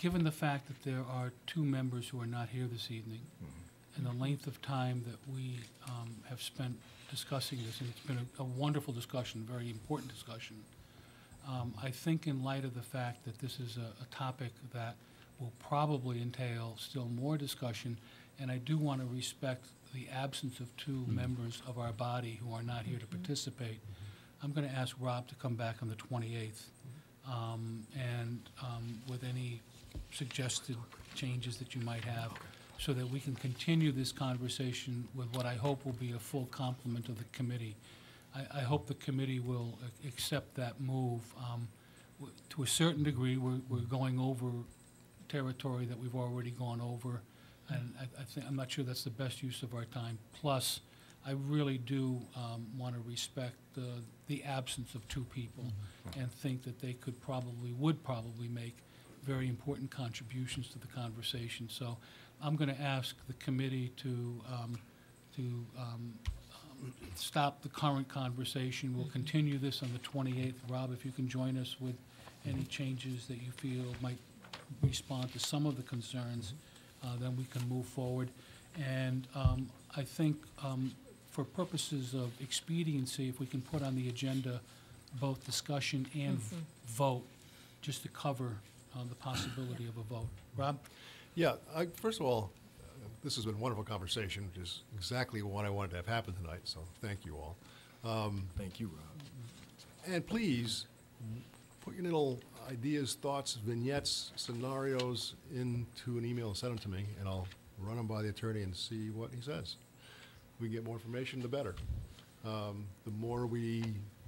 given the fact that there are two members who are not here this evening, and the length of time that we um, have spent discussing this, and it's been a- a wonderful discussion, very important discussion, um, I think in light of the fact that this is a, a topic that will probably entail still more discussion, and I do want to respect the absence of two members of our body who are not here to participate, I'm going to ask Rob to come back on the 28th, um, and um, with any suggested changes that you might have, so that we can continue this conversation with what I hope will be a full complement of the committee. I, I hope the committee will accept that move. Um, To a certain degree, we're, we're going over territory that we've already gone over, and I, I think, I'm not sure that's the best use of our time. Plus, I really do want to respect the, the absence of two people, and think that they could probably, would probably make very important contributions to the conversation. So I'm going to ask the committee to, um, to um, um, stop the current conversation. We'll continue this on the 28th. Rob, if you can join us with any changes that you feel might respond to some of the concerns, uh, then we can move forward. And um, I think um, for purposes of expediency, if we can put on the agenda both discussion and v- vote, just to cover uh, the possibility of a vote. Rob? yeah, I, first of all, uh, this has been a wonderful conversation, which is exactly what I wanted to have happen tonight, so thank you all. Thank you, Rob. And please, put your little ideas, thoughts, vignettes, scenarios into an email and send them to me, and I'll run them by the attorney and see what he says. We get more information, the better. Um, The more we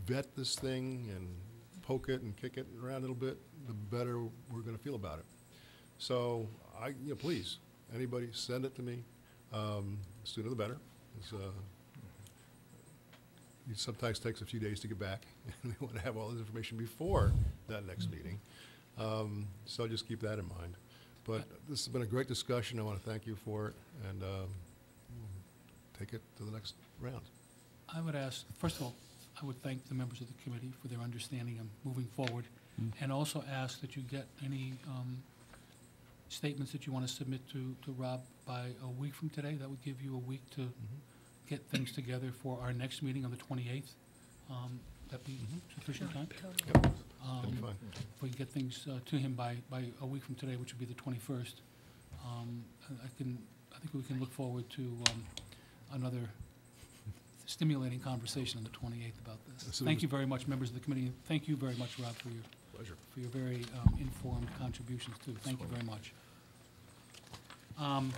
vet this thing and poke it and kick it around a little bit, the better we're gonna feel about it. So, I, you know, please, anybody, send it to me. Um, Sooner the better. Uh, it sometimes takes a few days to get back, and we want to have all this information before that next meeting. Um, So just keep that in mind. But this has been a great discussion, I want to thank you for it, and um, take it to the next round. I would ask, first of all, I would thank the members of the committee for their understanding of moving forward, and also ask that you get any um, statements that you want to submit to, to Rob by a week from today. That would give you a week to get things together for our next meeting on the 28th. Um, That be sufficient time? Yep, Um, fine. If we can get things uh, to him by, by a week from today, which would be the 21st, um, I I can, I think we can look forward to um, another stimulating conversation on the 28th about As this. soon Thank as- you very much, members of the committee. and Thank you very much, Rob, for your, Pleasure. for your very um, informed contributions, too. Thank you very much. Um,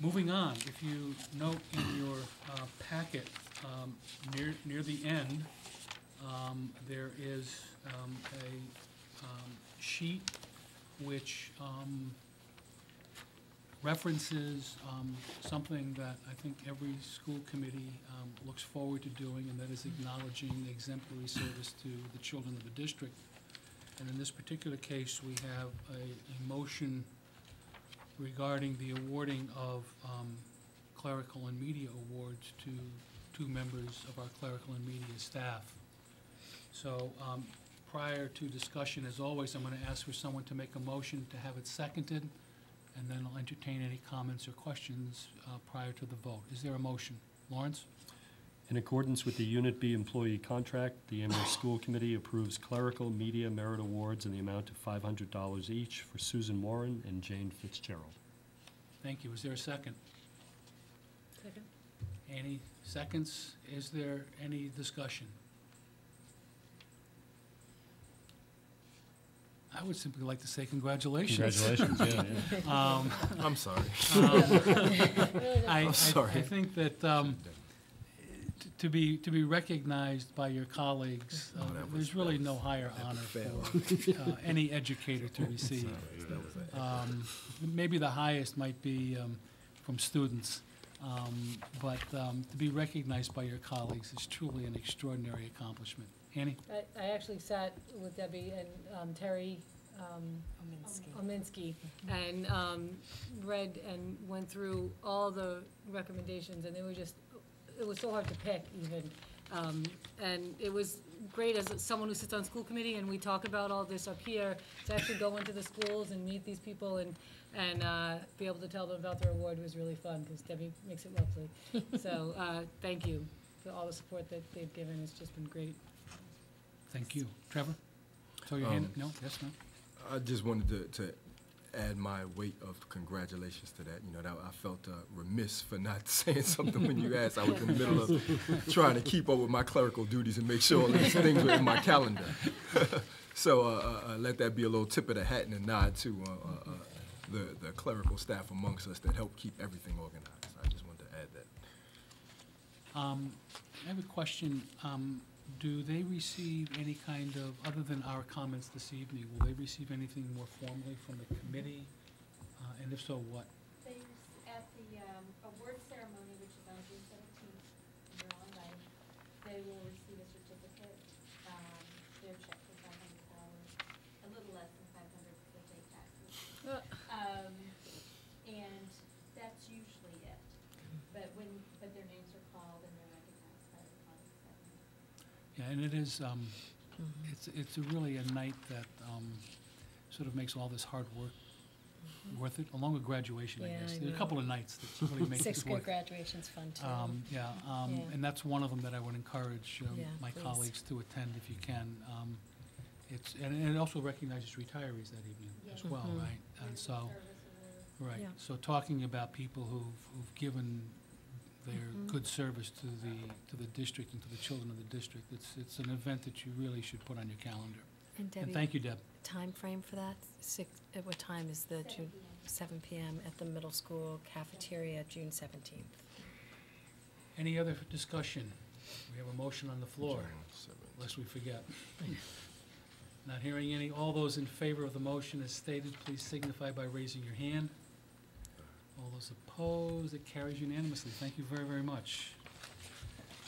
Moving on, if you note in your uh, packet, um, near, near the end, um, there is um, a um, sheet which um, references um, something that I think every school committee um, looks forward to doing, and that is acknowledging exemplary service to the children of the district. And in this particular case, we have a, a motion regarding the awarding of um, clerical and media awards to two members of our clerical and media staff. So um, prior to discussion, as always, I'm going to ask for someone to make a motion to have it seconded, and then I'll entertain any comments or questions uh, prior to the vote. Is there a motion? Lawrence? In accordance with the Unit B employee contract, the Amherst School Committee approves clerical media merit awards in the amount of $500 each for Susan Warren and Jane Fitzgerald. Thank you. Is there a second? Second? Any seconds? Is there any discussion? I would simply like to say congratulations. Congratulations, yeah, yeah. Um, I'm sorry. I, I- sorry. I think that, um, to be, to be recognized by your colleagues, uh, Oh, was- there's really no higher honor failed. for uh, any educator to receive. That was a- Um, Maybe the highest might be um, from students, Um, but um, to be recognized by your colleagues is truly an extraordinary accomplishment. Annie? I, I actually sat with Debbie and um, Terry um, Ominsky and um, read and went through all the recommendations, and they were just, it was so hard to pick even. Um, And it was great as someone who sits on school committee, and we talk about all this up here, to actually go into the schools and meet these people and, and uh, be able to tell them about their award was really fun, because Debbie makes it lovely. So, uh, thank you for all the support that they've given, it's just been great. Thank you. Trevor? So your hand, Um, no, yes, no? I just wanted to, to add my weight of congratulations to that. You know, that I felt uh, remiss for not saying something when you asked. I was in the middle of trying to keep up with my clerical duties and make sure all these things were in my calendar. so uh, uh, uh, let that be a little tip of the hat and a nod to uh, uh, uh, the, the clerical staff amongst us that help keep everything organized. I just wanted to add that. Um, I have a question. Um, Do they receive any kind of, other than our comments this evening, will they receive anything more formally from the committee? Uh, And if so, what? They, at the um, award ceremony, which is on June seventeenth, in Berlin Light, they will receive a certificate, um, their check for five hundred dollars, a little less than five hundred because they taxes. Uh. Um, and that's usually it. But when, but their names are called and they're recognized by the colleagues that night. Yeah, and it is, um, it's, it's really a night that um, sort of makes all this hard work worth it, along with graduation, I Yeah, guess. I There are a couple of nights that really make Sixth this grade work. graduation's fun too. Um, Yeah, um, Yeah. and that's one of them that I would encourage um, Yeah, my please. colleagues to attend if you can. Um, It's, and and it also recognizes retirees that evening as Yeah. well, Mhm. right? And so, right, Yeah. so talking about people who've, who've given their Mhm. good service to the, to the district and to the children of the district, it's, it's an event that you really should put on your calendar. And And thank you, Deb. time frame for that? Six, at what time is the June, seven PM at the middle school cafeteria, June seventeenth? Any other discussion? We have a motion on the floor, lest we forget. Not hearing any. All those in favor of the motion as stated, please signify by raising your hand. All those opposed, it carries unanimously. Thank you very, very much.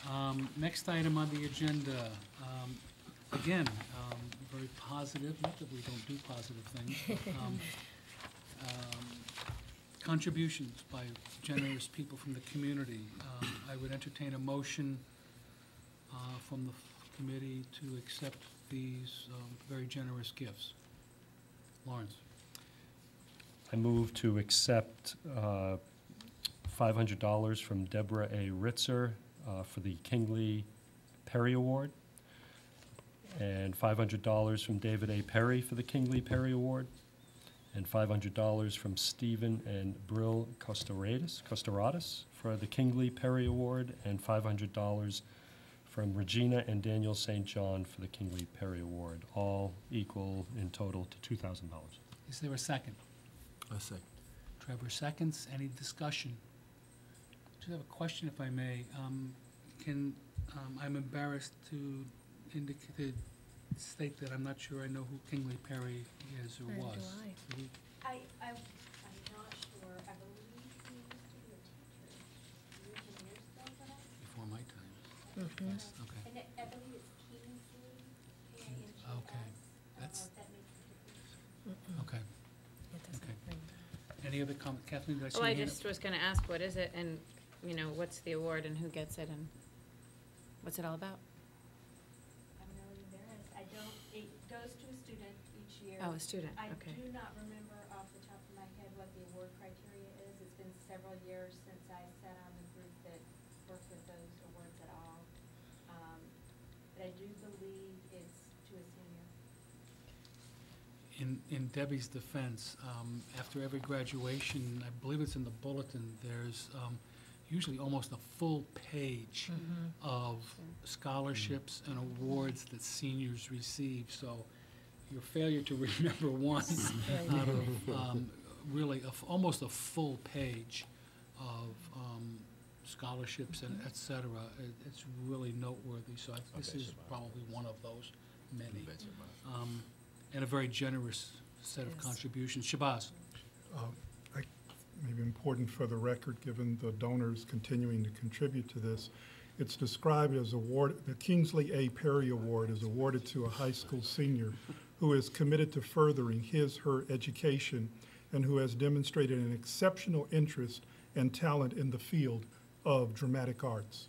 Um, Next item on the agenda, um, again, um, very positive, not that we don't do positive things, but um, um, contributions by generous people from the community. Um, I would entertain a motion uh, from the committee to accept these um, very generous gifts. Lawrence? I move to accept uh, $500 from Deborah A. Ritzer uh, for the Kingley Perry Award, and $500 from David A. Perry for the Kingley Perry Award, and $500 from Stephen and Brill Costaradis for the Kingley Perry Award, and $500 from Regina and Daniel St. John for the Kingley Perry Award, all equal in total to $2,000. Is there a second? A second. Trevor seconds. Any discussion? Just have a question, if I may. Um, Can, um, I'm embarrassed to indicate, to state that I'm not sure I know who Kingley Perry is or Neither was. do I. Do I, I, I'm not sure, I believe he used to be a teacher years and years ago, but I, Before my time. Mhm. Yes, Okay. and I, I believe it's Kingsley, K I N G S. Okay. I don't That's- know if that makes a difference. Okay. It doesn't Okay. ring. Any other comment? Kathleen, did I see Well, your I hand up? just was gonna ask, what is it? And you know, what's the award and who gets it and what's it all about? I'm really embarrassed. I don't, it goes to a student each year. Oh, a student, I okay. do not remember off the top of my head what the award criteria is. It's been several years since I sat on the group that worked with those awards at all. Um, But I do believe it's to a senior. In, in Debbie's defense, um, after every graduation, I believe it's in the bulletin, there's um, usually almost a full page of scholarships and awards that seniors receive. So your failure to remember one out of um, really, a f- almost a full page of um, scholarships and et cetera, it- it's really noteworthy. So I- this is probably one of those many. Um, and a very generous set of Yes. contributions. Shabazz? Uh, I- Maybe important for the record, given the donors continuing to contribute to this. It's described as award, the Kingsley A. Perry Award is awarded to a high school senior who is committed to furthering his, her education and who has demonstrated an exceptional interest and talent in the field of dramatic arts.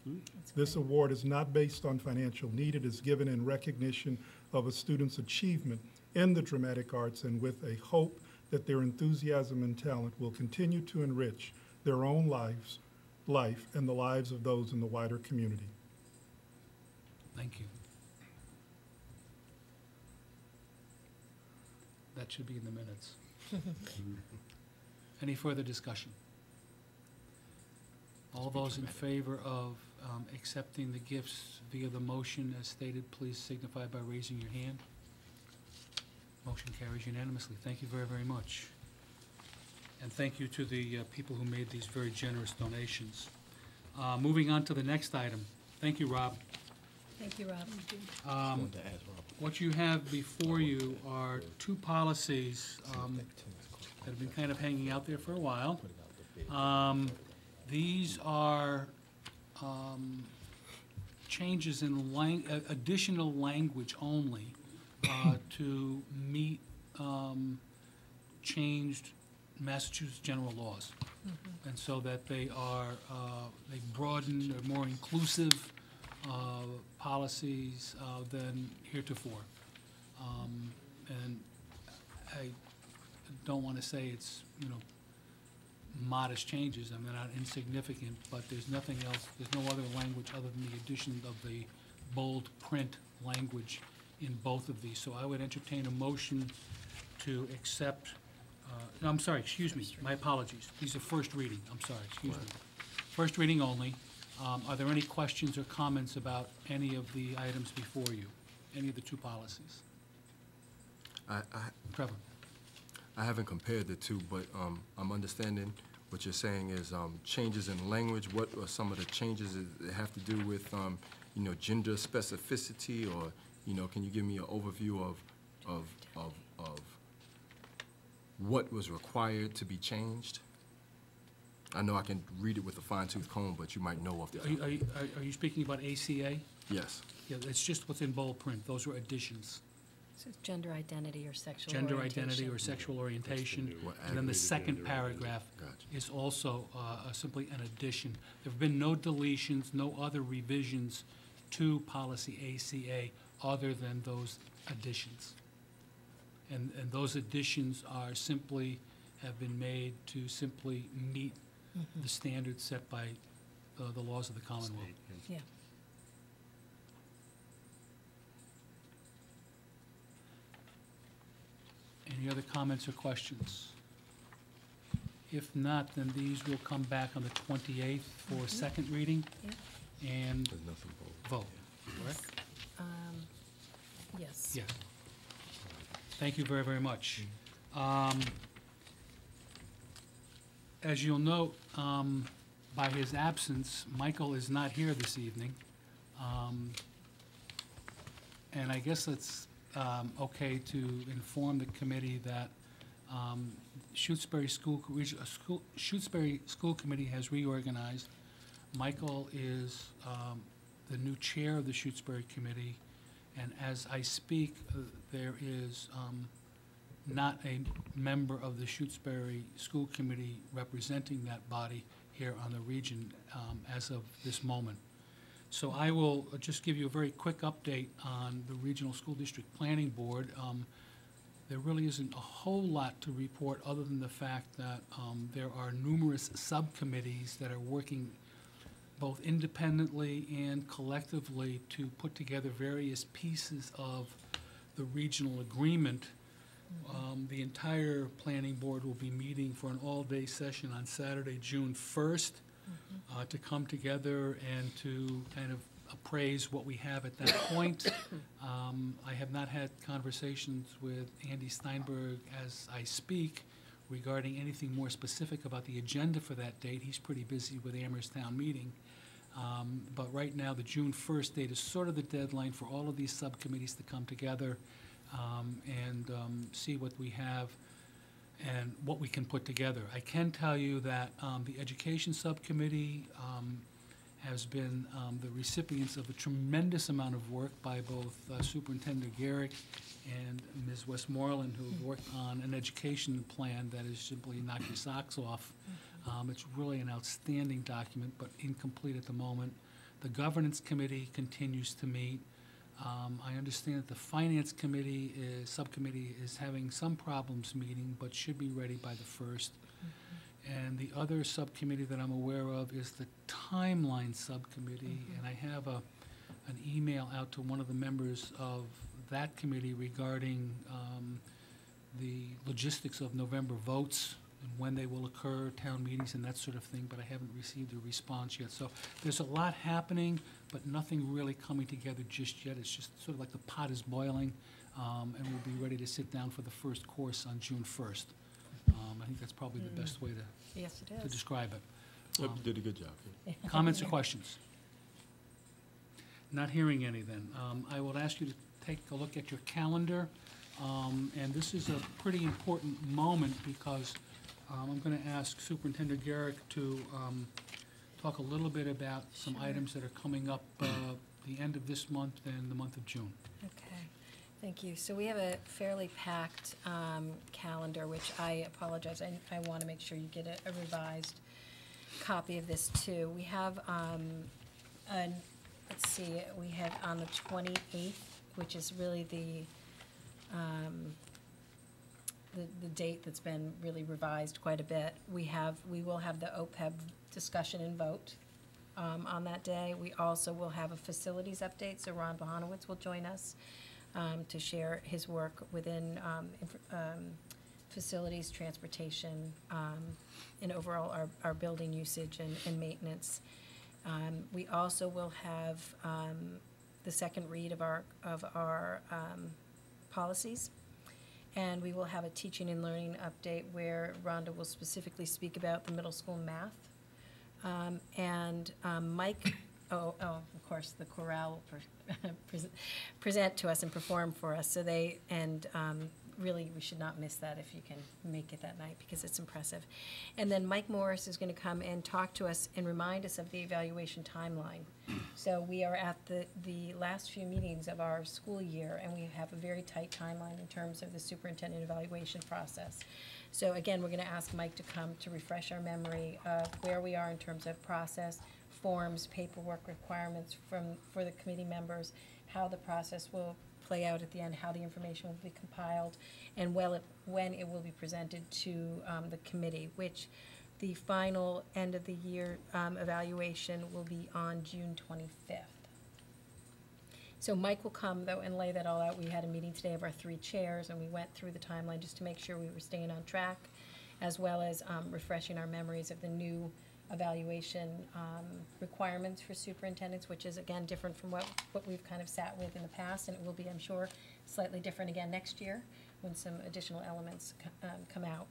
This award is not based on financial need. It is given in recognition of a student's achievement in the dramatic arts and with a hope that their enthusiasm and talent will continue to enrich their own lives, life, and the lives of those in the wider community. Thank you. That should be in the minutes. Any further discussion? All those in favor of um, accepting the gifts via the motion as stated, please signify by raising your hand. Motion carries unanimously. Thank you very, very much. And thank you to the uh, people who made these very generous donations. Uh, Moving on to the next item. Thank you, Rob. Thank you, Rob. Um, What you have before you are two policies um, that have been kind of hanging out there for a while. Um, These are um, changes in lang, uh, additional language only uh, to meet um, changed Massachusetts general laws. And so that they are, uh, they broaden, they're more inclusive uh, policies uh, than heretofore. Um, And I don't want to say it's, you know, modest changes, I mean, not insignificant, but there's nothing else, there's no other language other than the addition of the bold print language in both of these. So I would entertain a motion to accept, uh, no, I'm sorry, excuse me, my apologies. These are first reading, I'm sorry, excuse me. First reading only. Um, Are there any questions or comments about any of the items before you? Any of the two policies? I, I, Trevor? I haven't compared the two, but um, I'm understanding what you're saying is um, changes in language. What are some of the changes that have to do with, um, you know, gender specificity, or, you know, can you give me an overview of, of, of, of what was required to be changed? I know I can read it with a fine tooth comb, but you might know off the Are you- are you, are- are you speaking about ACA? Yes. Yeah, it's just what's in bold print. Those are additions. So it's gender identity or sexual Gender orientation. identity or sexual orientation. What And then the second paragraph Gotcha. is also uh, uh, simply an addition. There have been no deletions, no other revisions to policy ACA other than those additions. And, and those additions are simply, have been made to simply meet the standards set by uh, the laws of the Commonwealth. Yeah. Any other comments or questions? If not, then these will come back on the 28th for second reading Yeah. and There's nothing bold. vote, correct? Um, Yes. Yeah. Thank you very, very much. Um, As you'll note, um, by his absence, Michael is not here this evening. Um, And I guess it's um, okay to inform the committee that um, Shutesbury School, uh, School- Shutesbury School Committee has reorganized. Michael is um, the new chair of the Shutesbury Committee, and as I speak, uh, there is um, not a member of the Shutesbury School Committee representing that body here on the region um, as of this moment. So I will just give you a very quick update on the Regional School District Planning Board. Um, There really isn't a whole lot to report, other than the fact that um, there are numerous subcommittees that are working both independently and collectively to put together various pieces of the regional agreement. Um, The entire planning board will be meeting for an all-day session on Saturday, June 1st, uh, to come together and to kind of appraise what we have at that point. Um, I have not had conversations with Andy Steinberg as I speak regarding anything more specific about the agenda for that date. He's pretty busy with Amherst Town Meeting. Um, But right now, the June 1st date is sort of the deadline for all of these subcommittees to come together um, and um, see what we have and what we can put together. I can tell you that um, the Education Subcommittee um, has been um, the recipients of a tremendous amount of work by both uh, Superintendent Geryk and Ms. Westmoreland, who have worked on an education plan that is simply knock your socks off. Um, It's really an outstanding document, but incomplete at the moment. The Governance Committee continues to meet. Um, I understand that the Finance Committee is, Subcommittee is having some problems meeting, but should be ready by the first. And the other subcommittee that I'm aware of is the Timeline Subcommittee, and I have a, an email out to one of the members of that committee regarding um, the logistics of November votes and when they will occur, town meetings and that sort of thing, but I haven't received a response yet. So there's a lot happening, but nothing really coming together just yet. It's just sort of like the pot is boiling, um, and we'll be ready to sit down for the first course on June 1st. Um, I think that's probably the best way to, Yes, it to is. describe it. Yep, Um, you did a good job. Comments or questions? Not hearing any then. Um, I will ask you to take a look at your calendar. Um, And this is a pretty important moment because um, I'm going to ask Superintendent Geryk to um, talk a little bit about some Sure. items that are coming up uh, the end of this month and the month of June. Okay, thank you. So we have a fairly packed um, calendar, which I apologize, I, I want to make sure you get a a revised copy of this too. We have, um, an, let's see, we have on the 28th, which is really the, um, the, the date that's been really revised quite a bit. We have, we will have the OPEB discussion and vote um, on that day. We also will have a facilities update, so Ron Bohonowicz will join us um, to share his work within um, um, facilities, transportation, um, and overall our, our building usage and, and maintenance. We also will have the second read of our, of our policies. And we will have a teaching and learning update where Rhonda will specifically speak about the middle school math. Um, And um, Mike, oh, oh, of course, the chorale will pre- present- to us and perform for us. So they, and um, really, we should not miss that if you can make it that night because it's impressive. And then Mike Morris is going to come and talk to us and remind us of the evaluation timeline. So we are at the, the last few meetings of our school year, and we have a very tight timeline in terms of the superintendent evaluation process. So again, we're going to ask Mike to come to refresh our memory of where we are in terms of process, forms, paperwork requirements from, for the committee members, how the process will play out at the end, how the information will be compiled, and well, it- when it will be presented to um, the committee, which the final end of the year um, evaluation will be on June 25th. So Mike will come, though, and lay that all out. We had a meeting today of our three chairs, and we went through the timeline just to make sure we were staying on track, as well as um, refreshing our memories of the new evaluation um, requirements for superintendents, which is, again, different from what, what we've kind of sat with in the past, and it will be, I'm sure, slightly different again next year when some additional elements um, come out.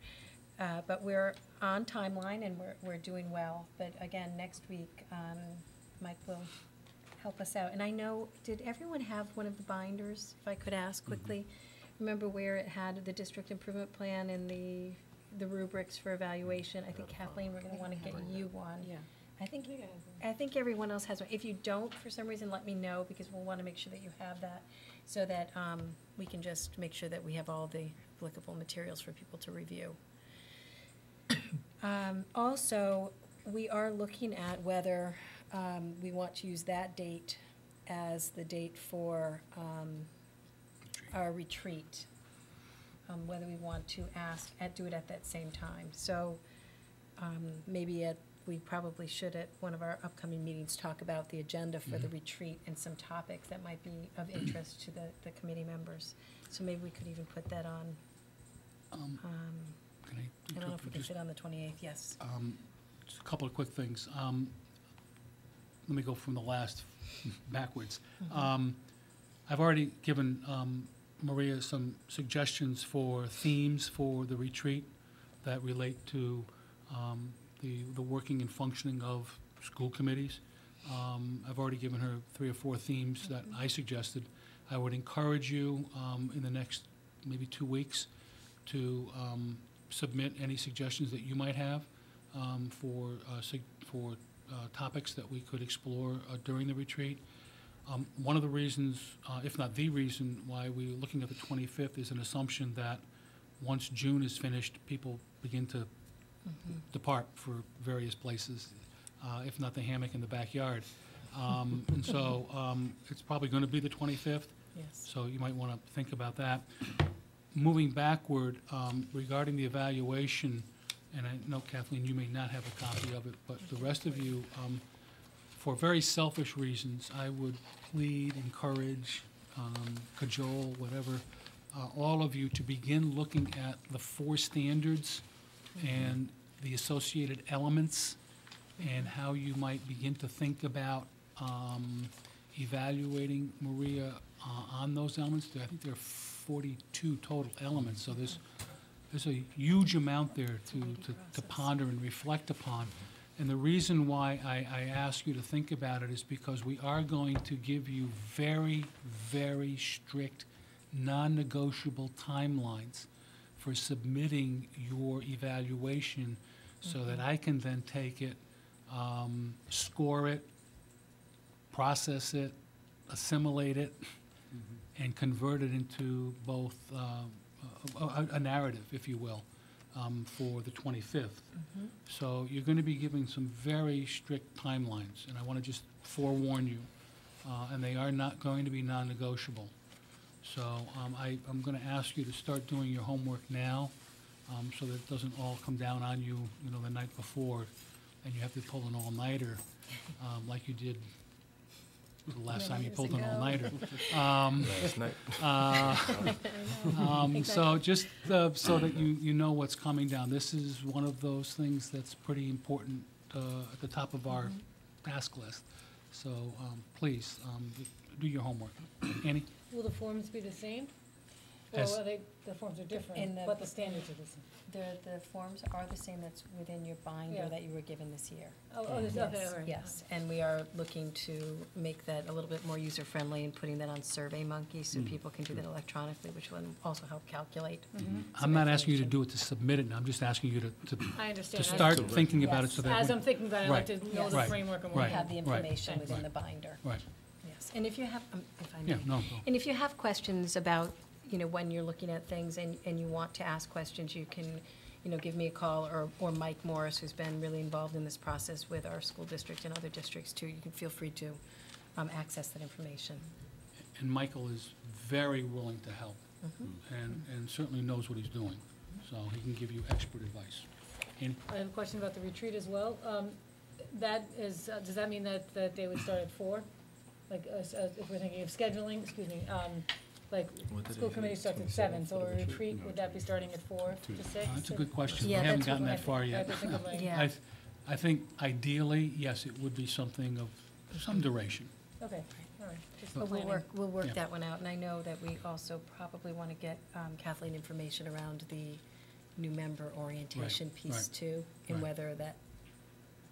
Uh, But we're on timeline, and we're, we're doing well. But again, next week, um, Mike will help us out. And I know, did everyone have one of the binders, if I could ask quickly? Remember where it had the district improvement plan and the, the rubrics for evaluation? I think Kathleen, we're gonna wanna get you one. Yeah. I think, I think everyone else has one. If you don't, for some reason, let me know, because we'll wanna make sure that you have that, so that, um, we can just make sure that we have all the applicable materials for people to review. Um, also, We are looking at whether um, we want to use that date as the date for um, our retreat. Um, Whether we want to ask, at, do it at that same time. So um, maybe at, we probably should at one of our upcoming meetings talk about the agenda for the retreat and some topics that might be of interest to the, the committee members. So maybe we could even put that on, Um, um, Can I I don't know if we can fit on the 28th, yes. Um, Just a couple of quick things. Um, Let me go from the last backwards. Um, I've already given um, Maria some suggestions for themes for the retreat that relate to um, the, the working and functioning of school committees. Um, I've already given her three or four themes that I suggested. I would encourage you um, in the next maybe two weeks to um, submit any suggestions that you might have um, for, uh, for uh, topics that we could explore uh, during the retreat. Um, One of the reasons, uh, if not the reason, why we're looking at the 25th is an assumption that once June is finished, people begin to depart for various places, uh, if not the hammock in the backyard. Um, And so um, it's probably going to be the 25th. Yes. So you might want to think about that. Moving backward, um, regarding the evaluation, and I know Kathleen, you may not have a copy of it, but the rest of you, um, for very selfish reasons, I would plead, encourage, um, cajole, whatever, uh, all of you to begin looking at the four standards and the associated elements and how you might begin to think about um, evaluating Maria uh, on those elements. I think there are 42 total elements, so there's, there's a huge amount there to, to- to ponder and reflect upon. And the reason why I, I ask you to think about it is because we are going to give you very, very strict, non-negotiable timelines for submitting your evaluation so that I can then take it, um, score it, process it, assimilate it, and convert it into both uh, a- a a narrative, if you will, um, for the 25th. So you're going to be giving some very strict timelines, and I want to just forewarn you, uh, and they are not going to be non-negotiable. So um, I, I'm going to ask you to start doing your homework now, um, so that it doesn't all come down on you, you know, the night before, and you have to pull an all-nighter, um, like you did last time you years pulled an all-nighter. Um, Last night. uh, um, So just uh, so that you, you know what's coming down, this is one of those things that's pretty important uh, at the top of our task list. So um, please, um, do your homework. Annie? Will the forms be the same? Or As- are they, the forms are In different, the- but the standards are the same? The, the forms are the same that's within your binder Yeah. that you were given this year. Oh, oh, there's, okay, Yes, all right. Yes, and we are looking to make that a little bit more user-friendly and putting that on SurveyMonkey so people can do that electronically, which will also help calculate. I'm not asking you to do it to submit it, I'm just asking you to, to, I understand. to I- start thinking about it so that. As when- I'm thinking about it, I like to Right, know the right, framework and We what. right. have the information Right. within the binder. Right, Yes, and if you have, um, if I may. yeah, no, no. And if you have questions about, you know, when you're looking at things and, and you want to ask questions, you can, you know, give me a call, or, or Mike Morris, who's been really involved in this process with our school district and other districts too. You can feel free to um, access that information. And Michael is very willing to help, and, and certainly knows what he's doing, so he can give you expert advice. Annie? I have a question about the retreat as well. Um, That is, uh, does that mean that, that they would start at four? Like, uh, uh, if we're thinking of scheduling, excuse me, um, like, What school committee say? starts at seven, so a retreat, would that be starting at four to six? That's a good question. We Yeah, haven't that's gotten When I that far think- I yet. have to think of my- Yeah. I, I think ideally, yes, it would be something of some duration. Okay, all right. just But we'll planning. work, we'll work that one out, and I know that we also probably want to get um, Kathleen information around the new member orientation piece right, too, and right. whether that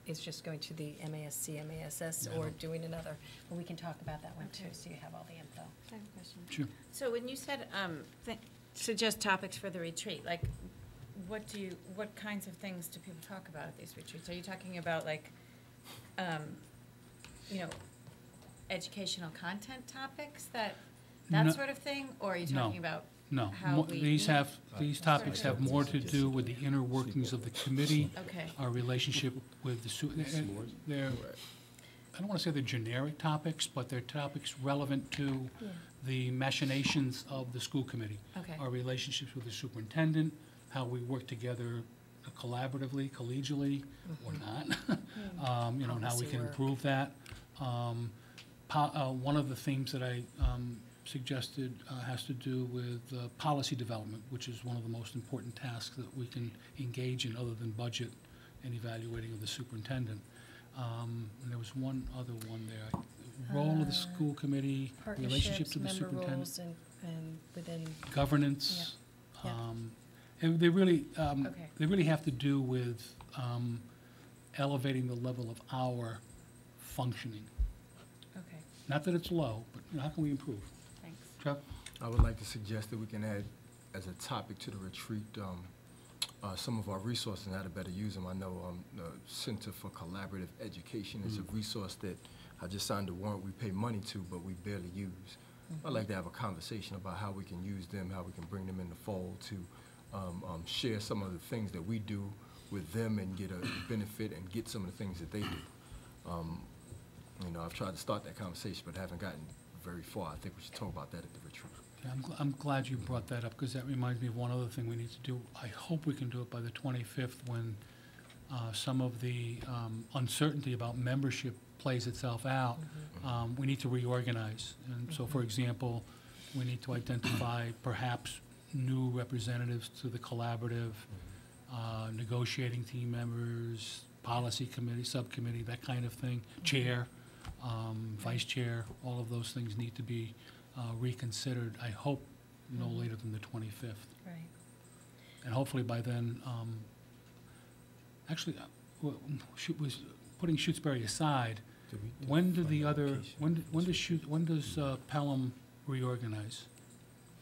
is just going to the MASC, MASS, Yeah. or doing another, but we can talk about that one too, Okay. so you have all the info. I have a question. Sure. So when you said, um, thi- suggest topics for the retreat, like, what do you, what kinds of things do people talk about at these retreats? Are you talking about like, um, you know, educational content topics that, No. that sort of thing? Or are you No. talking about No, how mo- we these meet? have, these topics have more to do with the inner workings of the committee, Okay, our relationship with the, su- they're- they're, I don't want to say they're generic topics, but they're topics relevant to the machinations of the school committee. okay, Our relationships with the superintendent, how we work together collaboratively, collegially, or not. Um, You know, and how we can work. improve that. Um, po- uh, One of the themes that I um, suggested uh, has to do with uh, policy development, which is one of the most important tasks that we can engage in, other than budget and evaluating of the superintendent. Um, And there was one other one there, role of the school committee, relationship to the member superintendent roles, and, and within, governance. Yeah, yeah. um, And they really, um, Okay. they really have to do with um, elevating the level of our functioning. okay, Not that it's low, but you know, how can we improve? thanks. Chuck? I would like to suggest that we can add as a topic to the retreat, um, uh, some of our resources and how to better use them. I know, um, the Center for Collaborative Education is a resource that I just signed a warrant we pay money to, but we barely use. I'd like to have a conversation about how we can use them, how we can bring them in the fold to, um, um, share some of the things that we do with them and get a benefit and get some of the things that they do. Um, you know, I've tried to start that conversation, but haven't gotten very far. I think we should talk about that at the retreat. Yeah, I'm, gl- I'm glad you brought that up, because that reminds me of one other thing we need to do. I hope we can do it by the 25th, when uh, some of the um, uncertainty about membership plays itself out. Um, We need to reorganize. And so, for example, we need to identify perhaps new representatives to the collaborative, uh, negotiating team members, policy committee, subcommittee, that kind of thing, chair, um, vice chair, all of those things need to be uh, reconsidered, I hope, no later than the 25th. right. And hopefully by then, um, actually, uh, w- shoot- was, putting Shutesbury aside, Did we do when do the other, when, do- when does shoot, when does uh, Pelham reorganize?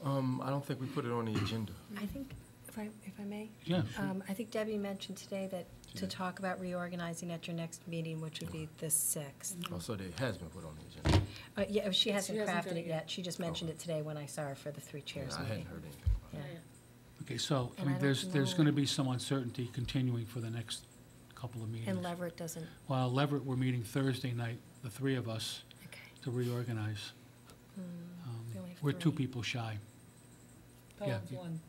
Um, I don't think we put it on the agenda. I think, if I, if I may, Yeah, sure. um, I think Debbie mentioned today that to talk about reorganizing at your next meeting, which would be the sixth. Oh, so it has been put on the agenda. Uh, yeah, she hasn't hasn't crafted it it yet, yet. she just mentioned it today when I saw her for the three Yeah, chairs I meeting. hadn't heard anything about it. Okay, so, I And I mean, there's, don't there's know- gonna be some uncertainty continuing for the next couple of meetings. And Leverett doesn't, While Leverett, we're meeting Thursday night, the three of us, okay. to reorganize. Hmm, Um, we only have We're two three. people shy. Yeah, Pelham's you- one. you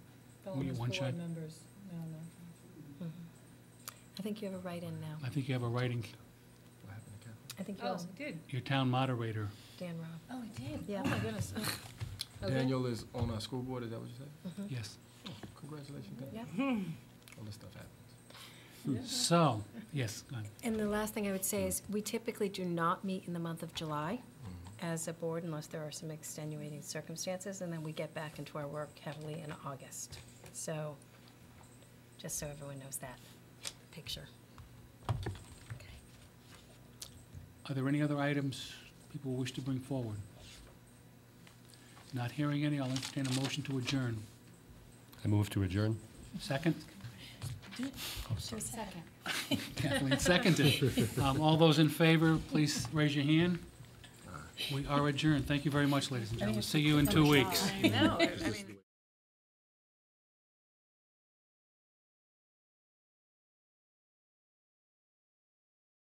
Pelham is one four shy? members. No, no. Mhm. I think you have a write-in now. I think you have a writing, What happened to Catherine? I think you Oh, also, we did. your town moderator. Dan Robb. Oh, we did? Yeah. Oh, my goodness. Okay. Daniel is on our school board, is that what you said? Yes. Oh, Congratulations, Dan. Yeah. All this stuff happens. So, yes, go ahead. And the last thing I would say is, we typically do not meet in the month of July as a board unless there are some extenuating circumstances, and then we get back into our work heavily in August. So, just so everyone knows that picture. Okay. Are there any other items people wish to bring forward? Not hearing any, I'll entertain a motion to adjourn. I move to adjourn. Second? Second. Kathleen seconded. Um, All those in favor, please raise your hand. We are adjourned. Thank you very much, ladies and gentlemen. See you in two weeks. I I mean.